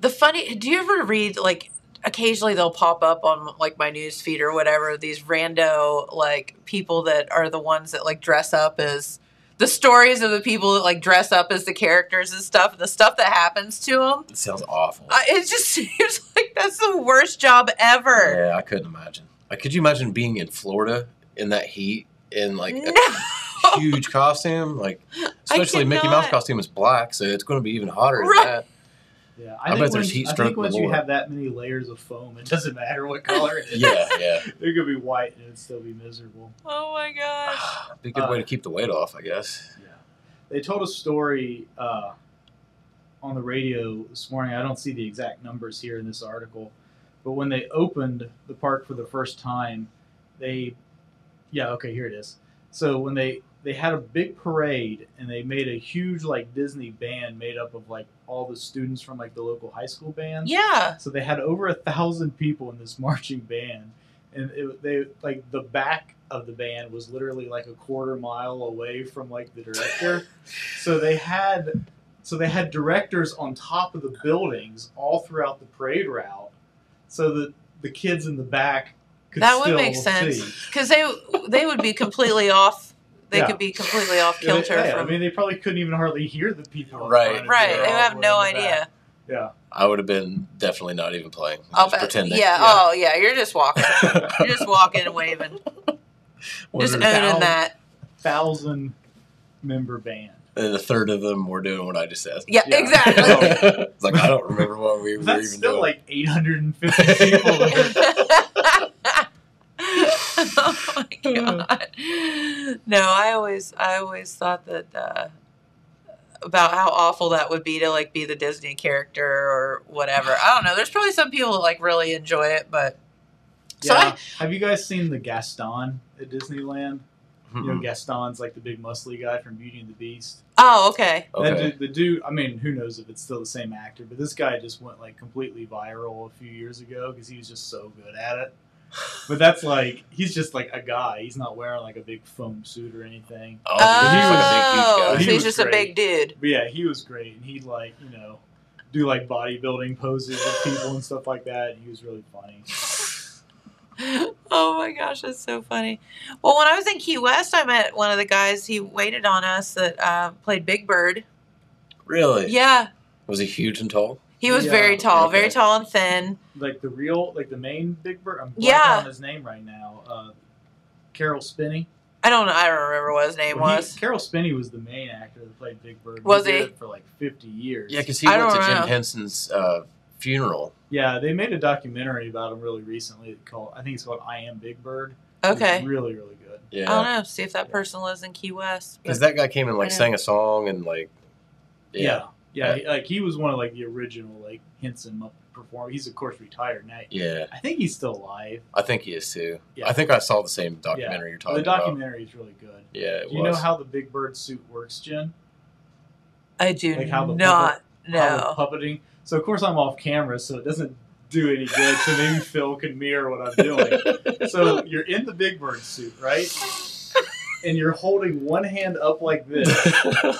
The funny, do you ever read like occasionally they'll pop up on like my news feed or whatever these rando like people that are the ones that like dress up as the stories of the people that like dress up as the characters and stuff and the stuff that happens to them. It sounds awful. Uh, it just seems like that's the worst job ever. Yeah, I couldn't imagine. Like, could you imagine being in Florida in that heat in like a No. Huge costume? Like, especially Mickey Mouse costume is black, so it's going to be even hotter Right. than that. Yeah, I I, think bet there's heat I stroke think once you have that many layers of foam, it doesn't matter what color it is. Yeah, yeah. it could be white and it'd still be miserable. Oh my gosh. be a good way Uh, to keep the weight off, I guess. Yeah, they told a story uh, on the radio this morning. I don't see the exact numbers here in this article, but when they opened the park for the first time, they, yeah, okay, here it is. So when they they had a big parade and they made a huge like Disney band made up of like all the students from like the local high school bands. Yeah. So they had over a thousand people in this marching band, and it, they like the back of the band was literally like a quarter mile away from like the director. so they had, so they had directors on top of the buildings all throughout the parade route, so that the kids in the back could That would make sense. Because they they would be completely off. They Yeah. could be completely off kilter yeah, from. I mean, they probably couldn't even hardly hear the people. Right. right. They have no in the back. idea. Yeah. I would have been definitely not even playing. I'll just bet. pretending. Yeah. Oh, yeah. You're just walking. You're just walking and waving. Was just owning thousand- that. Thousand member band. and a third of them were doing what I just said. Yeah, Yeah. exactly. it's like I don't remember what we were That's even still doing. like 850 people. oh my god! No, I always, I always thought that uh, about how awful that would be to like be the Disney character or whatever. I don't know. There's probably some people that like really enjoy it, but so yeah. Have you guys seen the Gaston at Disneyland? You know. Gaston's like the big muscly guy from Beauty and the Beast. Oh, okay. Okay. dude, the dude, I mean, who knows if it's still the same actor, but this guy just went like completely viral a few years ago because he was just so good at it. But that's like, he's just like a guy. He's not wearing like a big foam suit or anything. Oh, dude, he's like a big, huge Oh, guy. so He he's was just a big dude. But yeah, he was great. And he'd like, you know, do like bodybuilding poses with people and stuff like that. And he was really funny. oh my gosh, that's so funny. Well, when I was in Key West, I met one of the guys. He waited on us that uh, played Big Bird. Really? Yeah, Was he huge and tall? He was Yeah, very tall, okay. very tall and thin. Like the real, like the main Big Bird. I'm blanking Yeah. on his name right now. Uh, Caroll Spinney. I don't know. I don't remember what his name Well, he- was. Caroll Spinney was the main actor that played Big Bird. Was did he? it for like 50 years. Yeah, because he I went to don't Jim know. Henson's uh, funeral. Yeah, they made a documentary about him really recently called I think it's called I Am Big Bird. It was Okay. really really good. Yeah. I don't know. See if that person lives in Key West. Because that guy came and like sang a song and like. Yeah, yeah, Yeah. Uh, he- like he was one of like the original like Henson performer. He's of course retired now. Yeah. I think he's still alive. I think he is too. Yeah. I think I saw the same documentary you're talking about. the about. documentary is really good. Yeah, it Do you was. know how the Big Bird suit works, Jen? I do Like how the not How know. the puppeting. So of course I'm off camera, so it doesn't do any good. So maybe Phil can mirror what I'm doing. So you're in the Big Bird suit, right? And you're holding one hand up like this,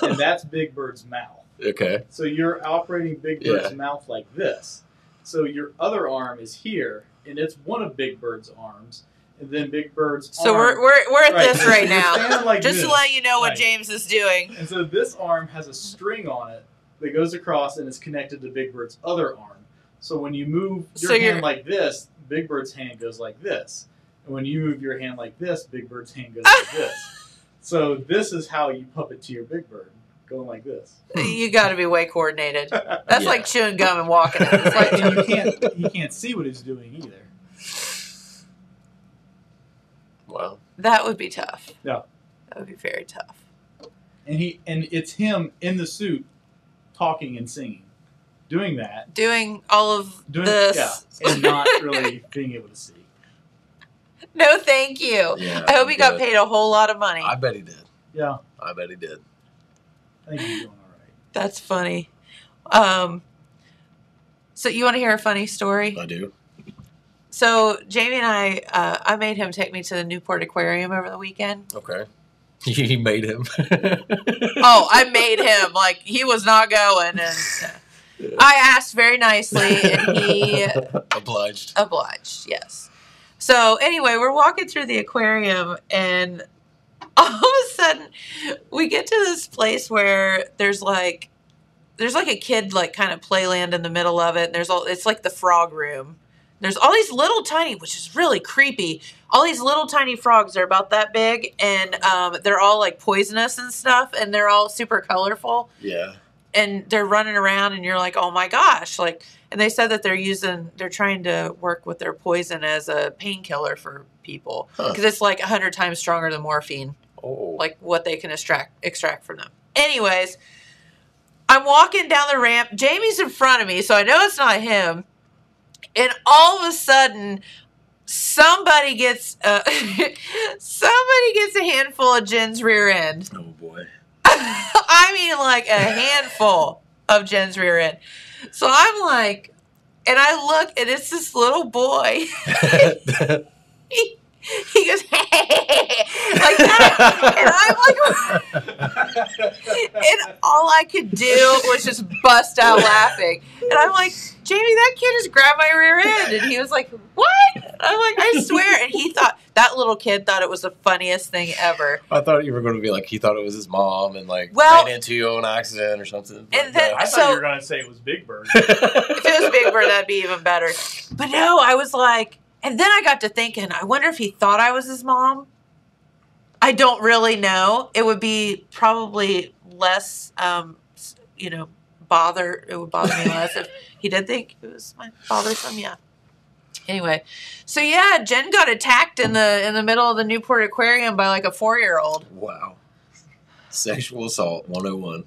and that's Big Bird's mouth. Okay. So you're operating Big Bird's Yeah. mouth like this. So your other arm is here, and it's one of Big Bird's arms, and then Big Bird's So arm. we're we're we're at Right. this right now. like Just to let you know what Right. James is doing. And so this arm has a string on it that goes across and is connected to Big Bird's other arm. So when you move your So hand you're- like this, Big Bird's hand goes like this. And when you move your hand like this, Big Bird's hand goes like this. So this is how you puppeteer Big Bird, going like this. You got to be way coordinated. That's Yeah. like chewing gum and walking. It. It's like and you can't you can't see what he's doing either. Wow. that would be tough. Yeah. That would be very tough. And he and it's him in the suit talking and singing. Doing that. Doing all of Doing this. yeah. And not really being able to see. No, thank you. Yeah. I hope he got paid a whole lot of money. I bet he did. Yeah. I bet he did. I think he's doing all right. That's funny. Um, so you want to hear a funny story? I do. So Jamie and I, uh, I made him take me to the Newport Aquarium over the weekend. Okay. He made him. Oh, I made him like he was not going, and I asked very nicely, and he obliged. obliged. Yes. So anyway, we're walking through the aquarium, and all of a sudden, we get to this place where there's like, there's like a kid like kind of playland in the middle of it. And there's all it's like the frog room. There's all these little tiny, which is really creepy. All these little tiny frogs are about that big, and um, they're all like poisonous and stuff, and they're all super colorful Yeah. and they're running around and you're like oh my gosh like and they said that they're using they're trying to work with their poison as a painkiller for people Huh. because it's like 100 times stronger than morphine Oh. like what they can extract extract from them anyways i'm walking down the ramp jamie's in front of me so i know it's not him and all of a sudden somebody gets uh, somebody gets a handful of jen's rear end oh boy. I mean, like a handful of Jen's rear end. So I'm like, and I look, and it's this little boy. he, he goes, like that. And I'm like, and all I could do was just bust out laughing. And I'm like, Jamie, that kid just grabbed my rear end. And he was like, What? I'm like, I swear. And he thought, that little kid thought it was the funniest thing ever. I thought you were going to be like he thought it was his mom and like Well- ran into you on accident or something. And then- no. I So- thought you were gonna say it was Big Bird. If it was Big Bird, that'd be even better. But no, I was like, and then I got to thinking, I wonder if he thought I was his mom. I don't really know. It would be probably less, um, you know, bother. It would bother me less if he did think it was my bothersome. Yeah. Anyway, so yeah, Jen got attacked in the in the middle of the Newport Aquarium by like a four year old. wow. Sexual assault 101.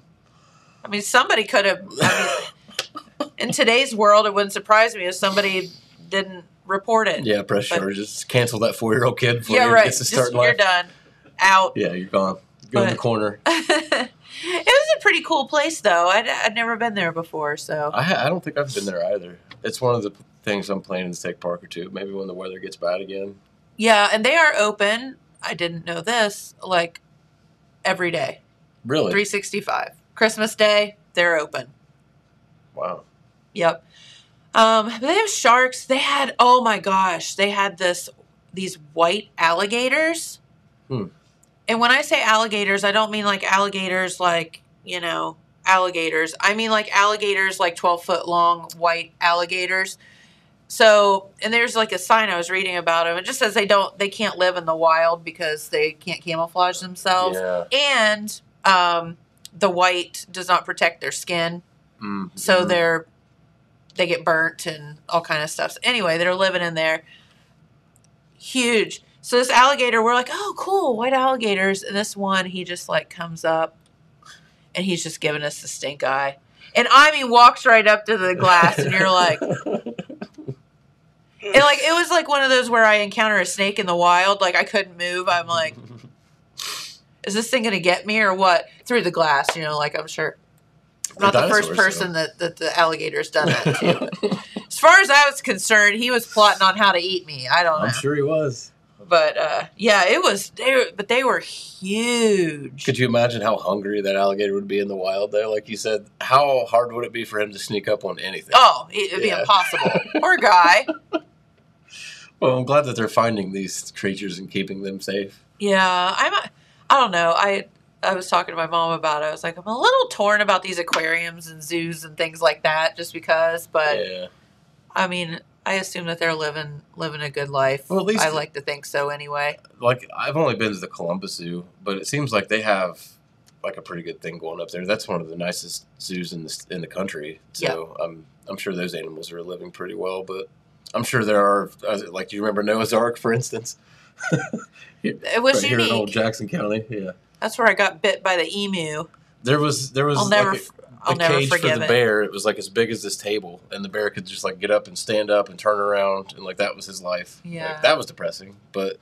I mean, somebody could have. I mean, in today's world, it wouldn't surprise me if somebody didn't report it. Yeah, press But- charges. Cancel that four year old kid before yeah, he right. gets to Just, start you're done. Out. Yeah, you're gone. Go in the corner. it was a pretty cool place, though. I'd, I'd never been there before, so I, I don't think I've been there either. It's one of the things I'm planning to take Parker to. Maybe when the weather gets bad again. yeah. And they are open. I didn't know this. Like every day, Really? three sixty five. Christmas Day, they're open. Wow. Yep. Um, but they have sharks. They had oh my gosh, they had this these white alligators. Hmm. And when I say alligators, I don't mean like alligators like, you know, alligators. I mean like alligators like 12 foot long white alligators. So, and there's like a sign I was reading about them. It just says they don't, they can't live in the wild because they can't camouflage themselves. Yeah. And um, the white does not protect their skin Mm. so they're they get burnt and all kind of stuff. So anyway, they're living in there. Huge. So this alligator, we're like, oh, cool, white alligators. And this one, he just like comes up, and he's just giving us the stink eye. And I mean, walks right up to the glass, and you're like, and like it was like one of those where I encounter a snake in the wild, like I couldn't move. I'm like, is this thing gonna get me or what? Through the glass, you know, like I'm sure. I'm not the first dinosaurs, person that, that the alligator's done that to. as far as I was concerned, he was plotting on how to eat me. I don't know. I'm sure he was. But uh, yeah, it was they were, but they were huge. Could you imagine how hungry that alligator would be in the wild, though? Like you said, how hard would it be for him to sneak up on anything? Oh, it would be impossible. Poor guy. Well, I'm glad that they're finding these creatures and keeping them safe. Yeah, I'm. I don't know. I I was talking to my mom about it. I was like, I'm a little torn about these aquariums and zoos and things like that, just because. But yeah. I mean, I assume that they're living living a good life. Well, at least- I like to think so anyway. Like I've only been to the Columbus Zoo, but it seems like they have like a pretty good thing going up there. That's one of the nicest zoos in the in the country. So I'm I'm sure those animals are living pretty well. But I'm sure there are uh, like do you remember Noah's Ark, for instance? It was right here in Old. Jackson County. Yeah. That's where I got bit by the emu. There was there was I'll never, like f- a, I'll a never cage for the it. bear. It was like as big as this table, and the bear could just like get up and stand up and turn around, and like that was his life. Like, Yeah. that was depressing. But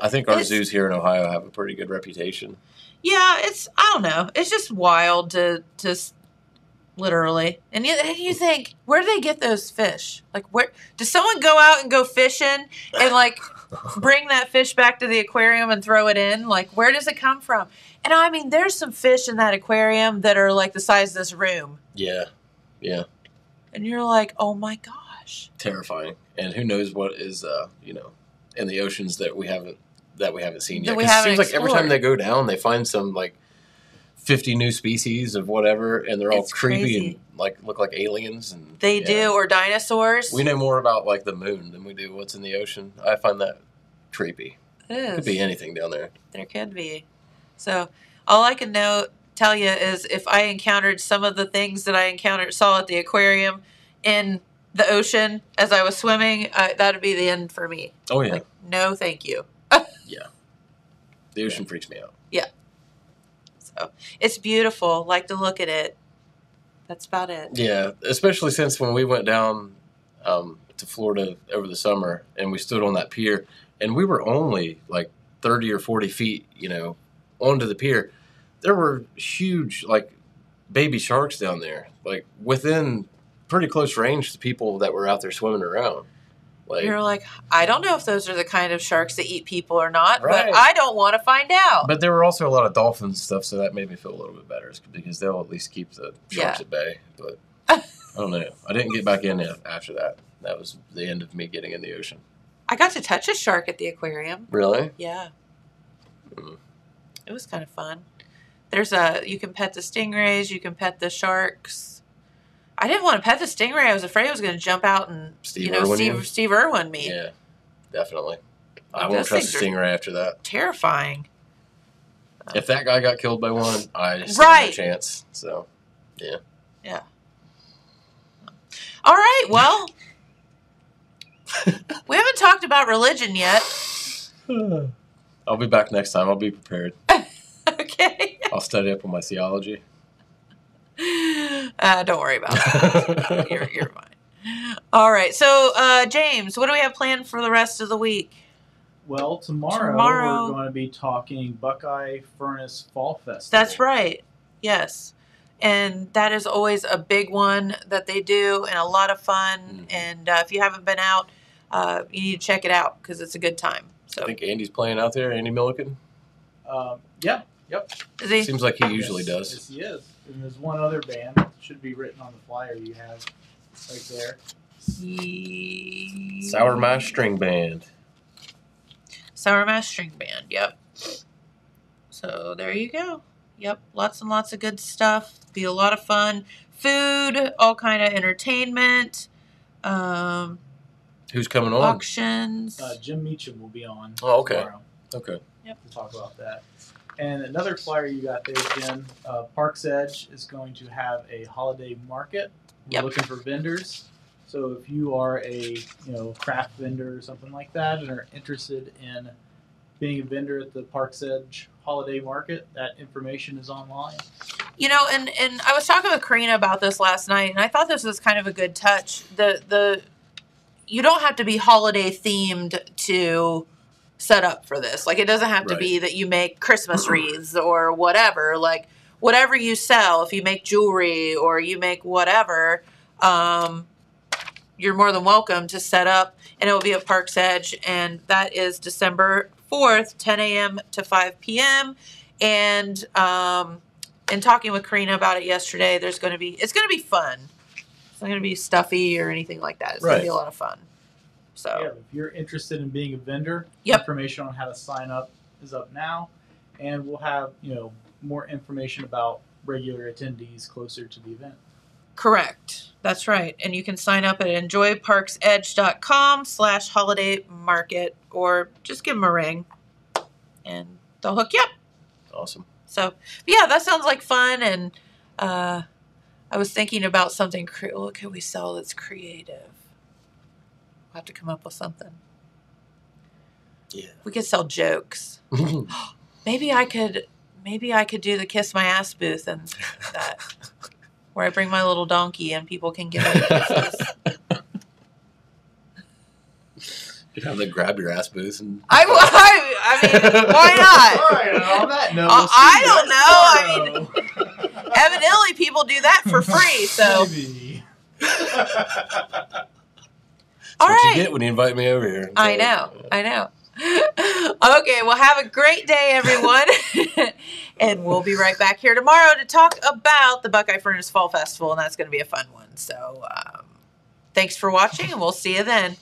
I think our It's- zoos here in Ohio have a pretty good reputation. Yeah, it's I don't know. It's just wild to just literally. And you and you think where do they get those fish? Like where does someone go out and go fishing and like bring that fish back to the aquarium and throw it in? Like where does it come from? And I mean, there's some fish in that aquarium that are like the size of this room, Yeah, yeah, and you're like, oh my gosh. terrifying. And who knows what is uh you know in the oceans that we haven't that we haven't seen yet. it seems like every time they go down, they find some like. 50 new species of whatever and they're all It's creepy crazy. and like look like aliens and They yeah. do, or dinosaurs. We know more about like the moon than we do what's in the ocean. I find that creepy. it is. Could be anything down there. There could be. So all I can know tell you is if I encountered some of the things that I encountered saw at the aquarium in the ocean as I was swimming, that'd be the end for me. Oh yeah, Like, no, thank you. Yeah the ocean freaks me out. So it's beautiful. Like to look at it. That's about it. Yeah, especially since when we went down um, to Florida over the summer and we stood on that pier and we were only like thirty or forty feet, you know, onto the pier. There were huge like baby sharks down there, like within pretty close range to people that were out there swimming around. Like You're like, I don't know if those are the kind of sharks that eat people or not, Right. but I don't want to find out. But there were also a lot of dolphins and stuff, so that made me feel a little bit better because they'll at least keep the sharks Yeah. at bay. But I don't know. I didn't get back in after that. That was the end of me getting in the ocean. I got to touch a shark at the aquarium. Really? Yeah. Mm. It was kind of fun. There's a you can pet the stingrays, you can pet the sharks. I didn't want to pet the stingray. I was afraid it was going to jump out and Steve you know Irwin Steve you? Steve Irwin me. Yeah, definitely. I won't trust a stingray after that. Terrifying. If that guy got killed by one, I stand Right. no chance. So yeah. Yeah. All right, well, we haven't talked about religion yet. I'll be back next time. I'll be prepared. okay. I'll study up on my theology. Uh, don't worry about that. you're, you're fine. All right. So, uh, James, what do we have planned for the rest of the week? Well, tomorrow, Tomorrow. we're going to be talking Buckeye Furnace Fall Festival. That's right. Yes. And that is always a big one that they do and a lot of fun. Mhm. And uh, if you haven't been out, uh, you need to check it out because it's a good time. So, I think Andy's playing out there. Andy Milliken. Um, yeah, yep. is he? Seems like he usually yes, does. Yes, he is. And there's one other band that should be written on the flyer you have right there. He- Sour Mash String Band. Sour Mash String Band. Yep. So there you go. Yep, lots and lots of good stuff. Be a lot of fun. Food, all kind of entertainment, um, Who's coming on? auctions. Uh, Jim Meacham will be on Oh, okay. tomorrow Okay. to talk about that. And another flyer you got there, Jen, uh, Parks Edge is going to have a holiday market. We're Yep. looking for vendors. So if you are a you know craft vendor or something like that and are interested in being a vendor at the Parks Edge holiday market, that information is online. You know, and and I was talking with Karina about this last night, and I thought this was kind of a good touch. The the you don't have to be holiday themed to set up for this. Like it doesn't have to Right. be that you make Christmas wreaths or whatever. Like whatever you sell, if you make jewelry or you make whatever, um, you're more than welcome to set up, and it will be at Parks Edge, and that is December fourth, 10 a.m. to 5 p.m. And um, in talking with Karina about it yesterday, there's going to be it's going to be fun. It's not going to be stuffy or anything like that. It's going to be a lot of fun. So Yeah, if you're interested in being a vendor, Yep. information on how to sign up is up now, and we'll have you know more information about regular attendees closer to the event. correct. That's right. And you can sign up at enjoyparksedge.com slash holiday market or just give them a ring and they'll hook you up. Awesome. So yeah, that sounds like fun. And uh, I was thinking about something. Cre- what can we sell that's creative? We'll have to come up with something. Yeah. We could sell jokes. Maybe I could. Maybe I could do the kiss my ass booth and that, where I bring my little donkey and people can give me kisses. You'd have the grab your ass booth and I, I, I mean, why not? All right, on that note, Uh, we'll I don't guys know, I mean, Evidently, people do that for free. So, Maybe. that's all what right. you get when you invite me over here. I know. I know. Okay, well, have a great day, everyone. and we'll be right back here tomorrow to talk about the Buckeye Furnace Fall Festival, and that's going to be a fun one. So, um, thanks for watching, and we'll see you then.